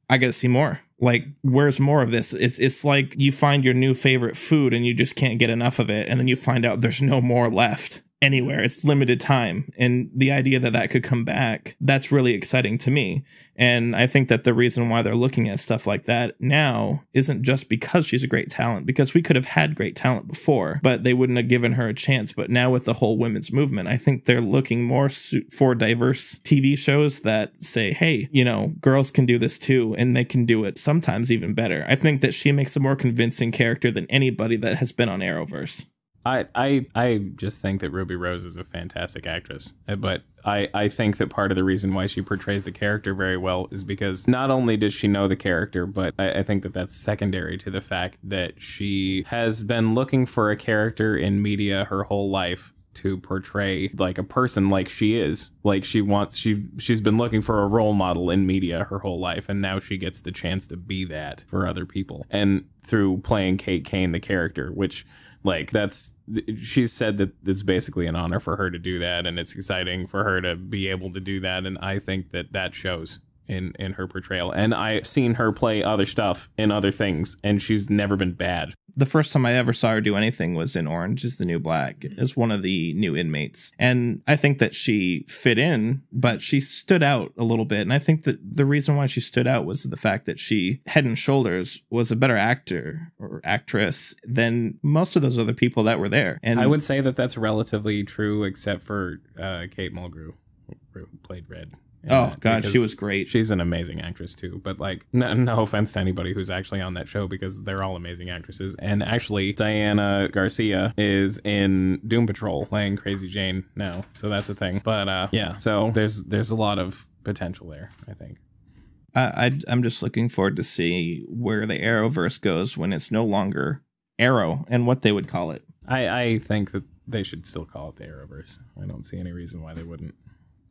i gotta see more. Like where's more of this? It's it's like you find your new favorite food and you just can't get enough of it and then you find out there's no more left anywhere. It's limited time. And the idea that that could come back, that's really exciting to me. And I think that the reason why they're looking at stuff like that now isn't just because she's a great talent, because we could have had great talent before, but they wouldn't have given her a chance. But now with the whole women's movement, I think they're looking more for diverse TV shows that say, hey, you know, girls can do this too, and they can do it sometimes even better. I think that she makes a more convincing character than anybody that has been on Arrowverse. I, I I just think that Ruby Rose is a fantastic actress, Uh, but I, I think that part of the reason why she portrays the character very well is because not only does she know the character, but I, I think that that's secondary to the fact that she has been looking for a character in media her whole life to portray like a person like she is. Like she wants she she's been looking for a role model in media her whole life and now she gets the chance to be that for other people. And through playing Kate Kane the character which like that's she's said that it's basically an honor for her to do that and it's exciting for her to be able to do that and I think that that shows in in her portrayal and I've seen her play other stuff in other things and she's never been bad the first time I ever saw her do anything was in Orange is the New Black as one of the new inmates. And I think that she fit in, but she stood out a little bit. And I think that the reason why she stood out was the fact that she, head and shoulders, was a better actor or actress than most of those other people that were there. And I would say that that's relatively true, except for uh, Kate Mulgrew, who played Red. Oh God, she was great. She's an amazing actress too. But like, no, no offense to anybody who's actually on that show because they're all amazing actresses. And actually, Diana Garcia is in Doom Patrol playing Crazy Jane now, so that's a thing. But uh, yeah, so there's there's a lot of potential there. I think. I, I I'm just looking forward to see where the Arrowverse goes when it's no longer Arrow and what they would call it. I I think that they should still call it the Arrowverse. I don't see any reason why they wouldn't.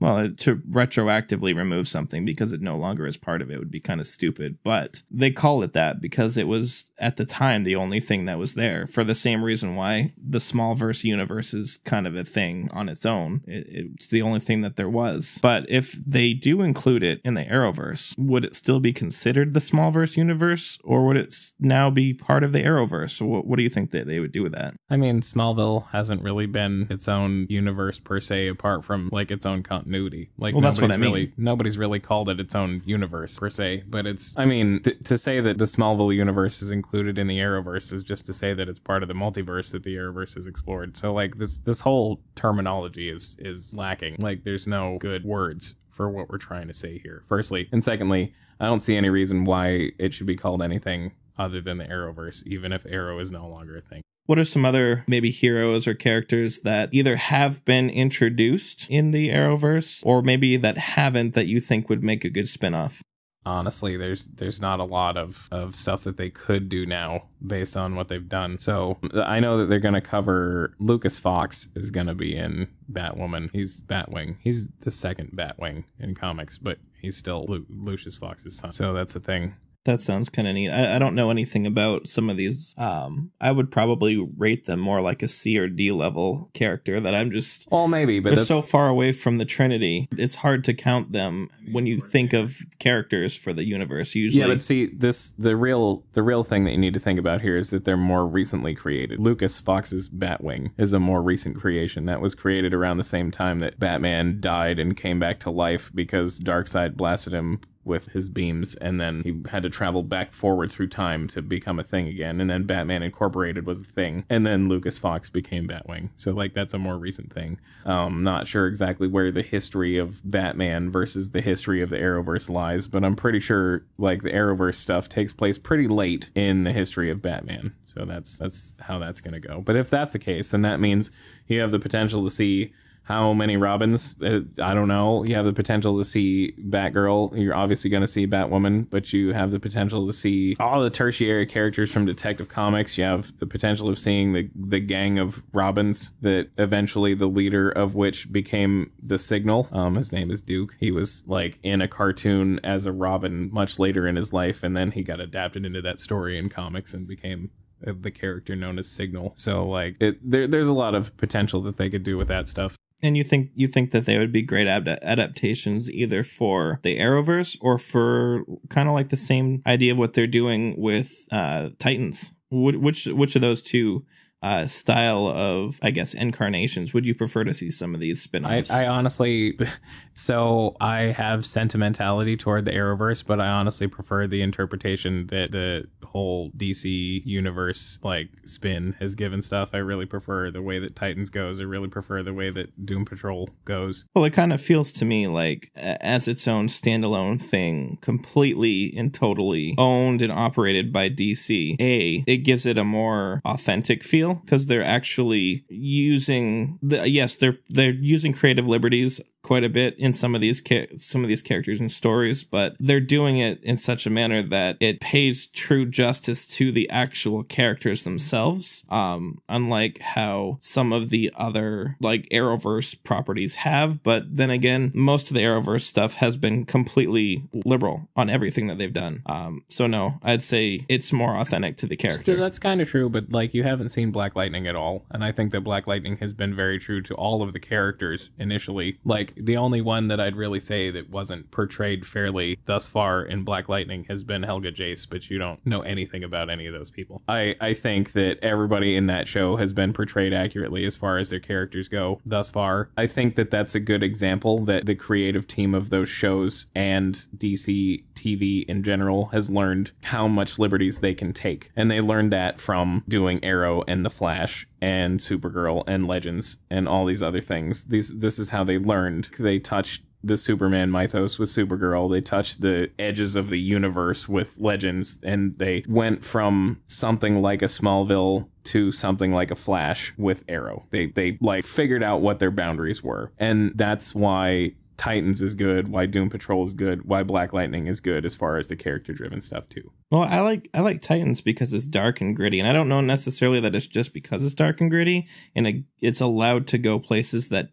Well, to retroactively remove something because it no longer is part of it would be kind of stupid. But they call it that because it was at the time the only thing that was there. For the same reason why the Smallverse universe is kind of a thing on its own. It, it's the only thing that there was. But if they do include it in the Arrowverse, would it still be considered the Smallverse universe, or would it now be part of the Arrowverse? What, what do you think that they would do with that? I mean, Smallville hasn't really been its own universe per se, apart from like its own continuity. Like Well, that's what nobody's I mean. really nobody's really called it its own universe per se. But it's, I mean, t- to say that the Smallville universe is included in the Arrowverse is just to say that it's part of the multiverse that the Arrowverse has explored. So like this this whole terminology is is lacking. Like there's no good words for what we're trying to say here. Firstly, and secondly, I don't see any reason why it should be called anything other than the Arrowverse, even if Arrow is no longer a thing. What are some other maybe heroes or characters that either have been introduced in the Arrowverse or maybe that haven't that you think would make a good spin-off? honestly there's there's not a lot of of stuff that they could do now based on what they've done. So i know that they're going to cover lucas fox is going to be in batwoman. He's batwing. He's the second batwing in comics but he's still Lu- lucius fox's son. So that's the thing That sounds kind of neat. I, I don't know anything about some of these. Um, I would probably rate them more like a C or D level character that I'm just well maybe but they're so far away from the Trinity. It's hard to count them when you think of characters for the universe. Usually, Yeah, but see, this the real the real thing that you need to think about here is that they're more recently created. Lucas Fox's Batwing is a more recent creation that was created around the same time that Batman died and came back to life because Darkseid blasted him with his beams and then he had to travel back forward through time to become a thing again and then Batman Incorporated was the thing and then Lucas Fox became Batwing. So like that's a more recent thing. Um not sure exactly where the history of Batman versus the history of the Arrowverse lies, but I'm pretty sure like the Arrowverse stuff takes place pretty late in the history of Batman. So that's that's how that's going to go. But if that's the case, then that means you have the potential to see how many Robins? Uh, I don't know. You have the potential to see Batgirl. You're obviously going to see Batwoman, but you have the potential to see all the tertiary characters from Detective Comics. You have the potential of seeing the the gang of Robins that eventually the leader of which became the Signal. Um, his name is Duke. He was like in a cartoon as a Robin much later in his life, and then he got adapted into that story in comics and became uh, the character known as Signal. So like it, there, there's a lot of potential that they could do with that stuff. And you think you think that they would be great ad- adaptations either for the Arrowverse or for kind of like the same idea of what they're doing with uh, Titans. Wh- Which which of those two uh, style of I guess incarnations would you prefer to see some of these I, spin-offs? I honestly, [LAUGHS] so I have sentimentality toward the Arrowverse, but I honestly prefer the interpretation that the whole DC universe like spin has given stuff. I really prefer the way that Titans goes. I really prefer the way that Doom Patrol goes. Well, it kind of feels to me like as its own standalone thing, completely and totally owned and operated by DC. A, it gives it a more authentic feel because they're actually using the yes, they're they're using creative liberties quite a bit in some of these some of these characters and stories, but they're doing it in such a manner that it pays true justice to the actual characters themselves. Um, unlike how some of the other like Arrowverse properties have, but then again, most of the Arrowverse stuff has been completely liberal on everything that they've done. Um, so no, I'd say it's more authentic to the So character. that's kind of true, but like you haven't seen Black Lightning at all, and I think that Black Lightning has been very true to all of the characters initially. Like the only one that I'd really say that wasn't portrayed fairly thus far in Black Lightning has been Helga Jace, but you don't know anything about any of those people. I I think that everybody in that show has been portrayed accurately as far as their characters go thus far. I think that that's a good example that the creative team of those shows and DC TV in general has learned how much liberties they can take. And they learned that from doing Arrow and The Flash and Supergirl and Legends and all these other things. These this is how they learned. They touched the Superman mythos with Supergirl. They touched the edges of the universe with Legends and they went from something like a Smallville to something like a Flash with Arrow. They they like figured out what their boundaries were. And that's why Titans is good, why Doom Patrol is good, why Black Lightning is good as far as the character driven stuff too. Well, I like I like Titans because it's dark and gritty, and I don't know necessarily that it's just because it's dark and gritty, and it, it's allowed to go places that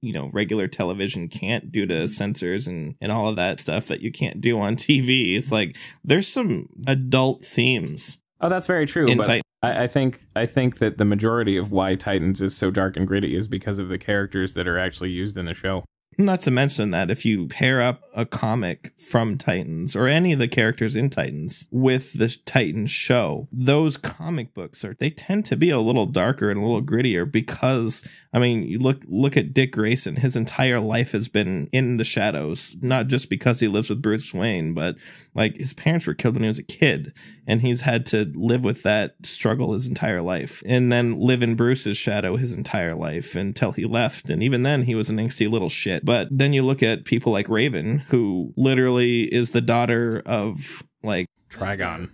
you know regular television can't due to censors and and all of that stuff that you can't do on [LAUGHS] TV. It's like there's some adult themes Oh, that's very true. in but Titans. I, I think I think that the majority of why Titans is so dark and gritty is because of the characters that are actually used in the show. Not to mention that if you pair up a comic from Titans or any of the characters in Titans with the Titans show, those comic books are they tend to be a little darker and a little grittier because I mean, you look look at Dick Grayson, his entire life has been in the shadows, not just because he lives with Bruce Wayne, but like his parents were killed when he was a kid and he's had to live with that struggle his entire life and then live in Bruce's shadow his entire life until he left and even then he was an angsty little shit but then you look at people like Raven who literally is the daughter of like Trigon,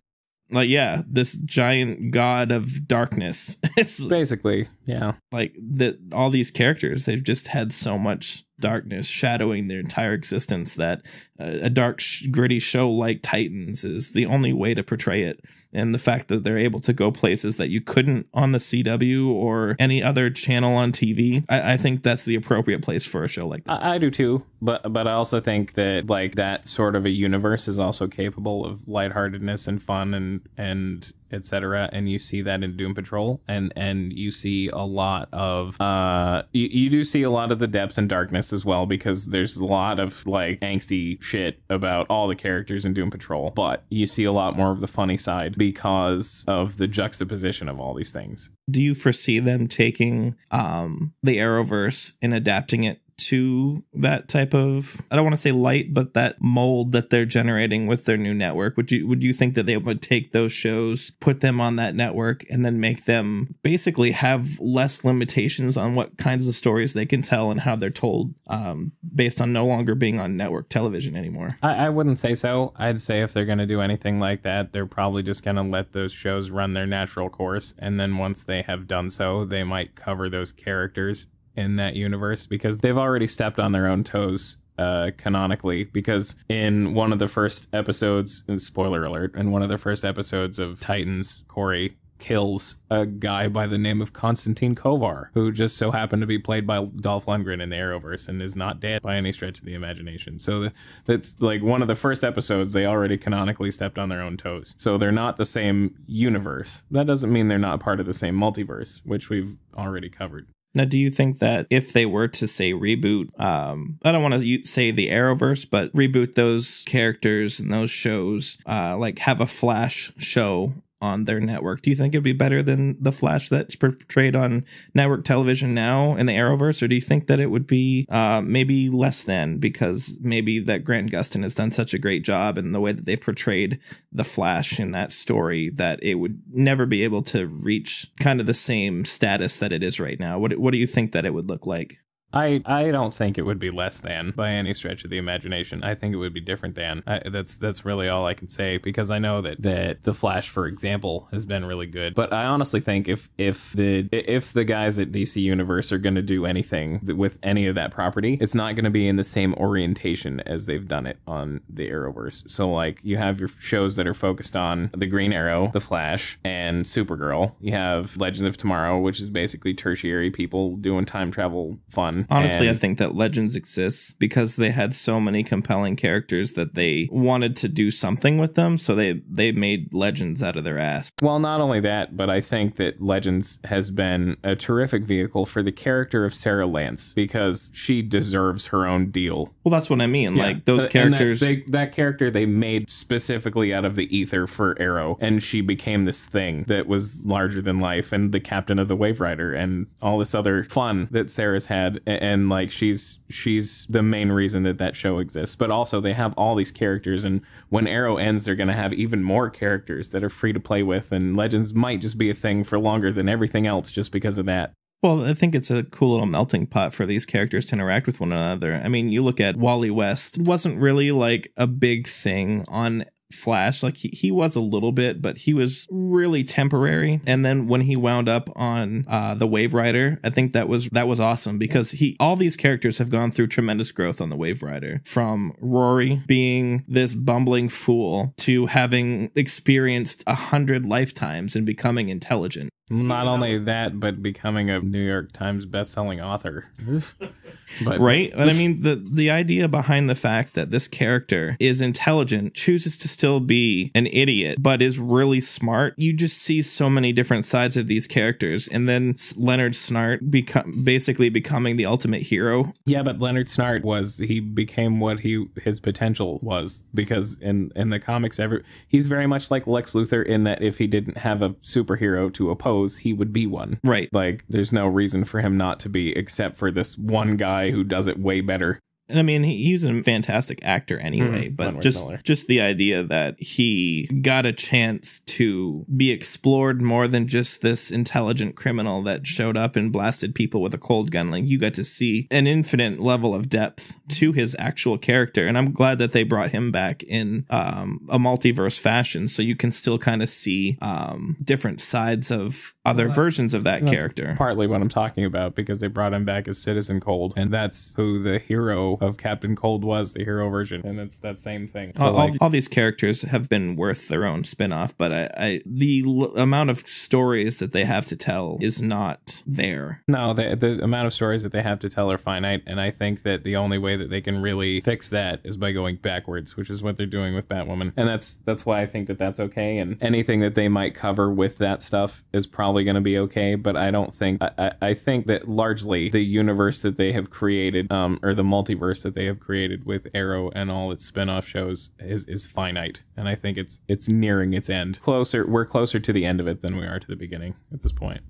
like yeah this giant god of darkness [LAUGHS] it's basically, yeah. like that all these characters they've just had so much darkness shadowing their entire existence that uh, a dark gritty show like titans is the only way to portray it. And the fact that they're able to go places that you couldn't on the cw or any other channel on tv i, I think that's the appropriate place for a show like that. I, I do too, but but I also think that like that sort of a universe is also capable of lightheartedness and fun and and etc. And you see that in Doom Patrol, and and you see a lot of uh you, you do see a lot of the depth and darkness as well because there's a lot of like angsty shit about all the characters in Doom Patrol, but you see a lot more of the funny side because of the juxtaposition of all these things. do you foresee them taking um the arrowverse and adapting it to that type of I don't want to say light, but that mold that they're generating with their new network. Would you would you think that they would take those shows, put them on that network, and then make them basically have less limitations on what kinds of stories they can tell and how they're told, um, based on no longer being on network television anymore? I, I wouldn't say so. I'd say if they're going to do anything like that, they're probably just going to let those shows run their natural course. And then once they have done so, they might cover those characters in that universe because they've already stepped on their own toes. Uh, canonically, because in one of the first episodes, spoiler alert, in one of the first episodes of Titans, Kory kills a guy by the name of Konstantin Kovar, who just so happened to be played by Dolph Lundgren in the Arrowverse and is not dead by any stretch of the imagination. So th- that's like one of the first episodes, they already canonically stepped on their own toes. So they're not the same universe. That doesn't mean they're not part of the same multiverse, which we've already covered. Now, do you think that if they were to say reboot, um, I don't want to say the Arrowverse, but reboot those characters and those shows, uh, like have a Flash show on their network. Do you think it'd be better than the Flash that's portrayed on network television now in the Arrowverse, or do you think that it would be uh, maybe less than because maybe that Grant Gustin has done such a great job in the way that they've portrayed the Flash in that story that it would never be able to reach kind of the same status that it is right now? What What do you think that it would look like? I, I don't think it would be less than by any stretch of the imagination. I think it would be different than. I, that's that's really all I can say because I know that, that the Flash, for example, has been really good. But I honestly think if if the if the guys at DC Universe are going to do anything with any of that property, it's not going to be in the same orientation as they've done it on the Arrowverse. So like you have your shows that are focused on the Green Arrow, the Flash, and Supergirl. You have Legends of Tomorrow, which is basically tertiary people doing time travel fun. Honestly, And- I think that Legends exists because they had so many compelling characters that they wanted to do something with them, so they they made Legends out of their ass. Well, not only that, but I think that Legends has been a terrific vehicle for the character of Sarah Lance because she deserves her own deal. Well, that's what I mean. Like those uh, And characters. That, they, that character they made specifically out of the ether for Arrow, and she became this thing that was larger than life, and the captain of the Wave Rider, and all this other fun that Sarah's had, a- and, like she's she's the main reason that that show exists. But also they have all these characters, and when Arrow ends, they're going to have even more characters that are free to play with, and Legends might just be a thing for longer than everything else just because of that. Well, I think it's a cool little melting pot for these characters to interact with one another. I mean, you look at Wally West, wasn't really like a big thing on Flash. Like he, he was a little bit, but he was really temporary. And then when he wound up on uh, the Wave Rider, I think that was that was awesome because he all these characters have gone through tremendous growth on the Wave Rider. From Rory being this bumbling fool to having experienced a hundred lifetimes and becoming intelligent. Not only that, but becoming a New York Times best-selling author. [LAUGHS] but right? But i mean the the idea behind the fact that this character is intelligent chooses to still be an idiot but is really smart. You just see so many different sides of these characters and then leonard snart become basically becoming the ultimate hero. Yeah, but Leonard Snart was he became what he his potential was because in in the comics ever he's very much like Lex Luthor in that if he didn't have a superhero to oppose, he would be one. right Like there's no reason for him not to be except for this one guy who does it way better. And I mean, he, he's a fantastic actor anyway, Mhm, but just Miller. just the idea that he got a chance to be explored more than just this intelligent criminal that showed up and blasted people with a cold gun. Like you got to see an infinite level of depth to his actual character, and I'm glad that they brought him back in um, a multiverse fashion, so you can still kind of see um, different sides of other versions of that character. Partly what I'm talking about because they brought him back as Citizen Cold, and that's who the hero of Captain Cold was, the hero version, and it's that same thing. So, all, all- like, all these characters have been worth their own spin-off but I, I the l- amount of stories that they have to tell is not there No, the, the amount of stories that they have to tell are finite, and I think that the only way that they can really fix that is by going backwards, which is what they're doing with Batwoman, and that's that's why I think that that's okay. And anything that they might cover with that stuff is probably going to be okay, but I don't think I, I, I think that largely the universe that they have created, um, or the multiverse that they have created with Arrow and all its spin-off shows is is finite, and I think it's it's nearing its end. Closer, we're closer to the end of it than we are to the beginning at this point.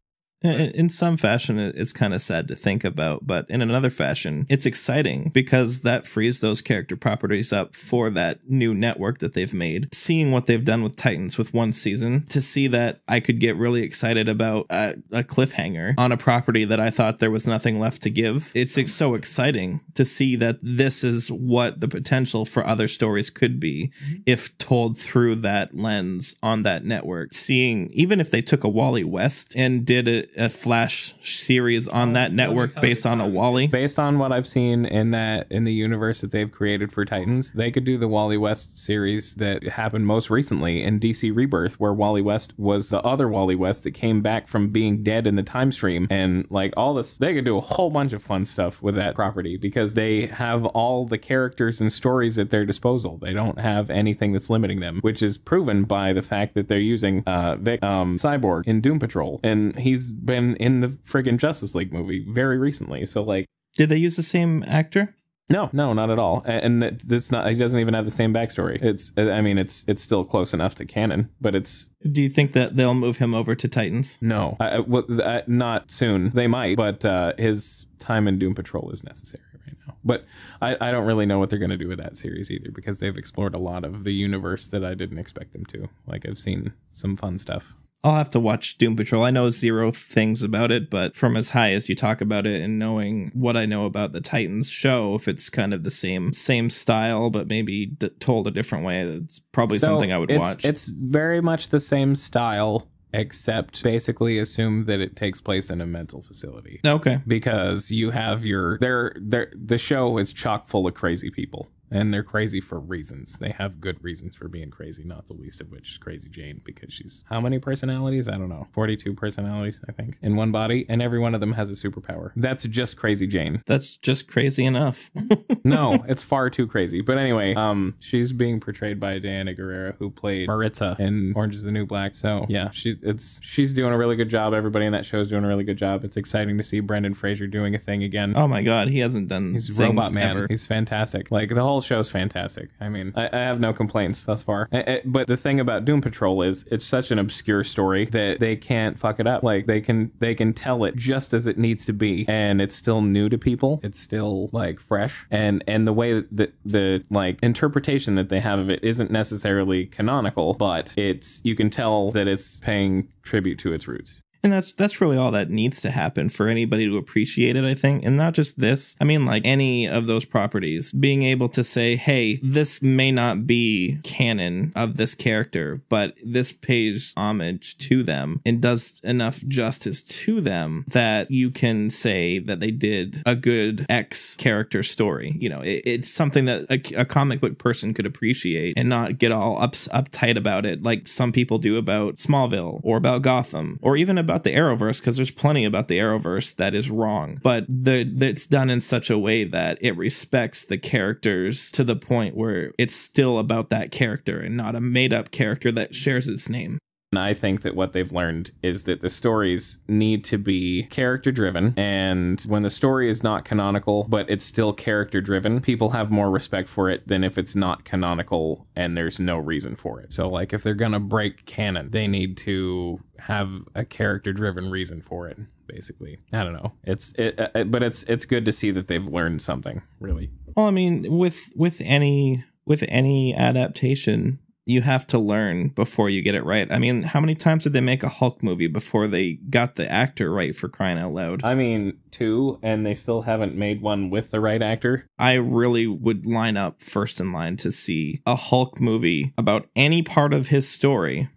In, some fashion it's kind of sad to think about but in another fashion it's exciting because that frees those character properties up for that new network that they've made. Seeing what they've done with titans with one season to see that i could get really excited about a, a cliffhanger on a property that i thought there was nothing left to give it's so exciting to see that this is what the potential for other stories could be mm-hmm. if told through that lens on that network. Seeing even if they took a wally west and did a, a flash series on that network based on a wally based on what I've seen in that in the universe that they've created for Titans, they could do the Wally West series that happened most recently in DC Rebirth, where Wally West was the other Wally West that came back from being dead in the time stream, and like all this, they could do a whole bunch of fun stuff with that property because they have all the characters and stories at their disposal. They don't have anything that's limiting them, which is proven by the fact that they're using uh, Vic, um, Cyborg in Doom Patrol, and he's been in the friggin' Justice League movie very recently. So like. did they use the same actor No, no, not at all. And that- that's not. He doesn't even have the same backstory. It's. I mean, it's. It's still close enough to canon, but it's Do you think that they'll move him over to Titans? no. I, I- well, uh, not soon. They might, but uh, his time in Doom Patrol is necessary right now. But I, I don't really know what they're going to do with that series either because they've explored a lot of the universe that I didn't expect them to. Like I've seen some fun stuff. I'll have to watch Doom Patrol. I know zero things about it, but from as high as you talk about it and knowing what I know about the Titans show, if it's kind of the same same style but maybe d- told a different way, that's probably So something I would it's, watch. It's very much the same style, except basically assume that it takes place in a mental facility. okay. because you have your they're they're the show is chock full of crazy people and they're crazy for reasons. They have good reasons for being crazy not the least of which is crazy jane because she's how many personalities? I don't know. 42 personalities i think in one body and every one of them has a superpower. That's just crazy jane. That's just crazy enough. [LAUGHS] no [LAUGHS] it's far too crazy. But anyway um she's being portrayed by diana guerrero who played maritza in orange is the new black. So yeah she's it's she's doing a really good job. Everybody in that show is doing a really good job. It's exciting to see brendan fraser doing a thing again. Oh my god, he hasn't done He's Robot Man. ever. He's fantastic. Like the whole show's fantastic. I mean, I, I have no complaints thus far. Eh, eh, but the thing about Doom Patrol is it's such an obscure story that they can't fuck it up. Like they can they can tell it just as it needs to be, and it's still new to people. It's still like fresh, and and the way that the like interpretation that they have of it isn't necessarily canonical, but it's you can tell that it's paying tribute to its roots. And that's that's really all that needs to happen for anybody to appreciate it, I think. And not just this. I mean like any of those properties being able to say, "Hey, this may not be canon of this character, but this pays homage to them and does enough justice to them that you can say that they did a good X character story." You know, it, it's something that a, a comic book person could appreciate and not get all ups, uptight about it like some people do about Smallville or about Gotham or even about the Arrowverse because there's plenty about the Arrowverse that is wrong. But the it's done in such a way that it respects the characters to the point where it's still about that character and not a made up character that shares its name. And I think that what they've learned is that the stories need to be character driven. And when the story is not canonical, but it's still character driven, people have more respect for it than if it's not canonical and there's no reason for it. So, like, if they're going to break canon, they need to have a character driven reason for it. Basically, I don't know. It's it, uh, but it's it's good to see that they've learned something. Really, Well, I mean, with with any with any adaptation, you have to learn before you get it right. I mean, how many times did they make a Hulk movie before they got the actor right for crying out loud? I mean, two, and they still haven't made one with the right actor. I really would line up first in line to see a Hulk movie about any part of his story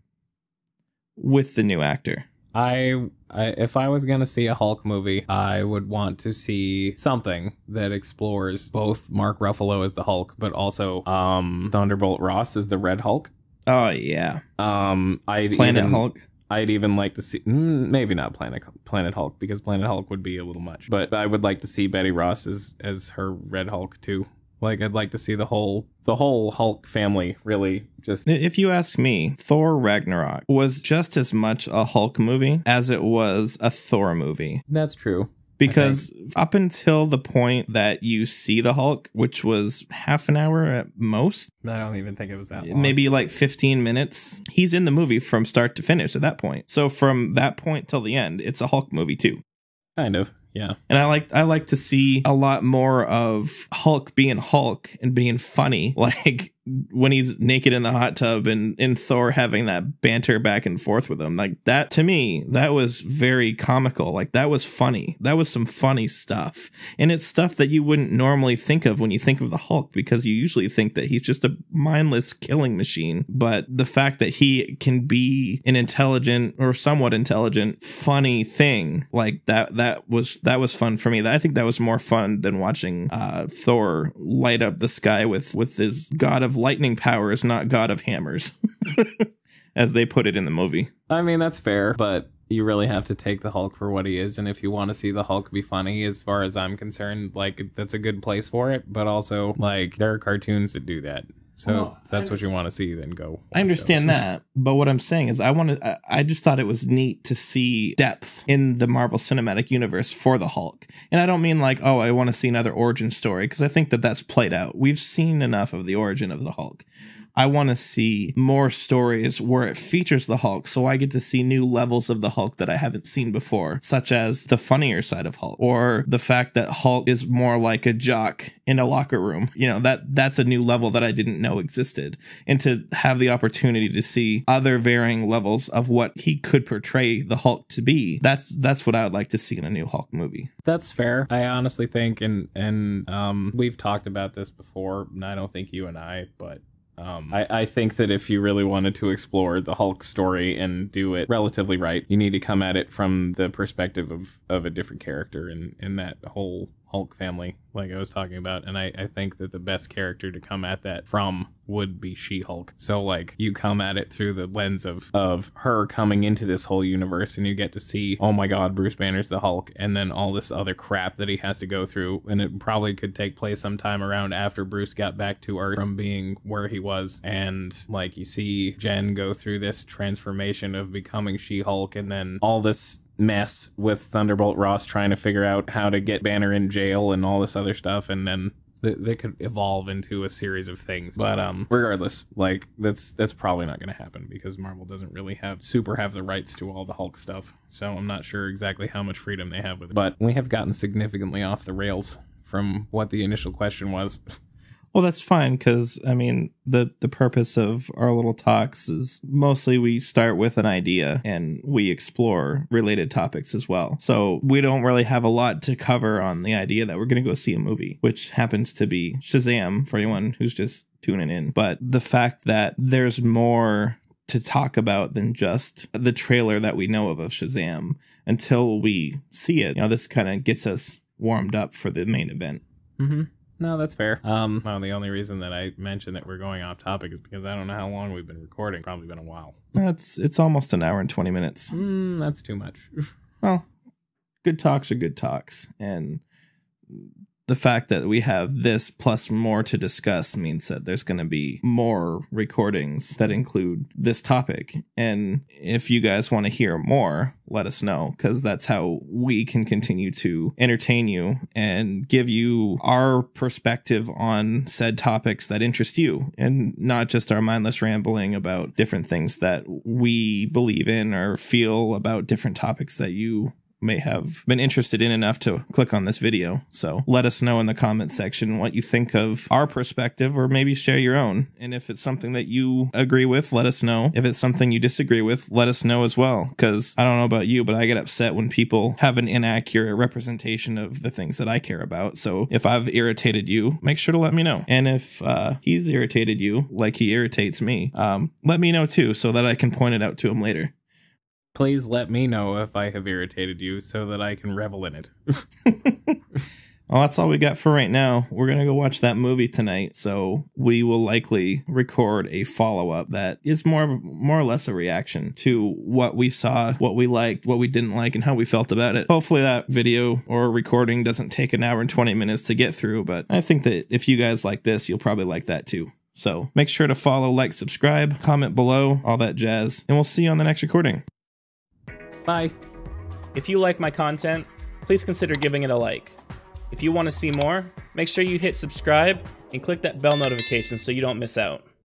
with the new actor. I, I if I was gonna see a Hulk movie, I would want to see something that explores both Mark Ruffalo as the Hulk, but also um, Thunderbolt Ross as the Red Hulk. Oh yeah, Um, I'd Planet even, Hulk. I'd even like to see mm, maybe not Planet Planet Hulk because Planet Hulk would be a little much, but I would like to see Betty Ross as as her Red Hulk too. Like I'd like to see the whole the whole Hulk family really just If you ask me, Thor Ragnarok was just as much a Hulk movie as it was a Thor movie. that's true. Because up until the point that you see the Hulk, which was half an hour at most, I don't even think it was that long. maybe like 15 minutes, he's in the movie from start to finish at that point. So from that point till the end, it's a Hulk movie too. kind of yeah. And I like I like to see a lot more of Hulk being Hulk and being funny, [LAUGHS] like when he's naked in the hot tub and in Thor having that banter back and forth with him. Like that to me, that was very comical. Like that was funny. That was some funny stuff. And it's stuff that you wouldn't normally think of when you think of the Hulk because you usually think that he's just a mindless killing machine. But the fact that he can be an intelligent or somewhat intelligent, funny thing, like that that was that was fun for me. I think that was more fun than watching uh, Thor light up the sky with with his god of lightning powers, not god of hammers, [LAUGHS] as they put it in the movie. I mean, that's fair, but you really have to take the Hulk for what he is. And if you want to see the Hulk be funny, as far as I'm concerned, like that's a good place for it. But also, like, there are cartoons that do that. So Well, if that's what you want to see, then go. I understand watch that, but what I'm saying is, I wanted. I- I just thought it was neat to see depth in the Marvel Cinematic Universe for the Hulk, and I don't mean like, oh, I want to see another origin story because I think that that's played out. We've seen enough of the origin of the Hulk. I want to see more stories where it features the Hulk, so I get to see new levels of the Hulk that I haven't seen before, such as the funnier side of Hulk, or the fact that Hulk is more like a jock in a locker room. You know that that's a new level that I didn't know existed, and to have the opportunity to see other varying levels of what he could portray the Hulk to be. That's that's what I would like to see in a new Hulk movie. That's fair. I honestly think, and and um, we've talked about this before, and I don't think you and I, but um, I, I think that if you really wanted to explore the Hulk story and do it relatively right, you need to come at it from the perspective of, of a different character in, in that whole Hulk family, like I was talking about. And I, I think that the best character to come at that from would be She Hulk. So like you come at it through the lens of of her coming into this whole universe and you get to see, oh my god, Bruce Banner's the Hulk, and then all this other crap that he has to go through. And it probably could take place sometime around after Bruce got back to Earth from being where he was. And like you see Jen go through this transformation of becoming She Hulk and then all this mess with Thunderbolt Ross trying to figure out how to get Banner in jail and all this other stuff and then they, they could evolve into a series of things. But um regardless like that's that's probably not going to happen because marvel doesn't really have super have the rights to all the hulk stuff. So i'm not sure exactly how much freedom they have with it. But we have gotten significantly off the rails from what the initial question was [LAUGHS] Well, that's fine because I mean the the purpose of our little talks is mostly we start with an idea and we explore related topics as well. So we don't really have a lot to cover on the idea that we're going to go see a movie, which happens to be Shazam for anyone who's just tuning in. But the fact that there's more to talk about than just the trailer that we know of of Shazam until we see it. You know, this kind of gets us warmed up for the main event. mm-hmm no, that's fair. Um, well, the only reason that I mentioned that we're going off topic is because I don't know how long we've been recording. Probably been a while. It's it's almost an hour and 20 minutes. Mm, that's too much. [LAUGHS] well, good talks are good talks. And the fact that we have this plus more to discuss means that there's going to be more recordings that include this topic. And if you guys want to hear more, let us know because that's how we can continue to entertain you and give you our perspective on said topics that interest you and not just our mindless rambling about different things that we believe in or feel about different topics that you may have been interested in enough to click on this video. So let us know in the comment section what you think of our perspective or maybe share your own. And if it's something that you agree with, let us know. If it's something you disagree with, let us know as well. Because I don't know about you, but I get upset when people have an inaccurate representation of the things that I care about. So if I've irritated you, make sure to let me know. And if uh, he's irritated you like he irritates me, um, let me know too so that I can point it out to him later. Please let me know if I have irritated you so that I can revel in it. [LAUGHS] Well, that's all we got for right now. We're going to go watch that movie tonight, so we will likely record a follow-up that is more of more or less a reaction to what we saw, what we liked, what we didn't like and how we felt about it. Hopefully that video or recording doesn't take an hour and 20 minutes to get through, but I think that if you guys like this, you'll probably like that too. So, make sure to follow, like, subscribe, comment below, all that jazz, and we'll see you on the next recording. Bye. If you like my content, please consider giving it a like. If you want to see more, make sure you hit subscribe and click that bell notification so you don't miss out.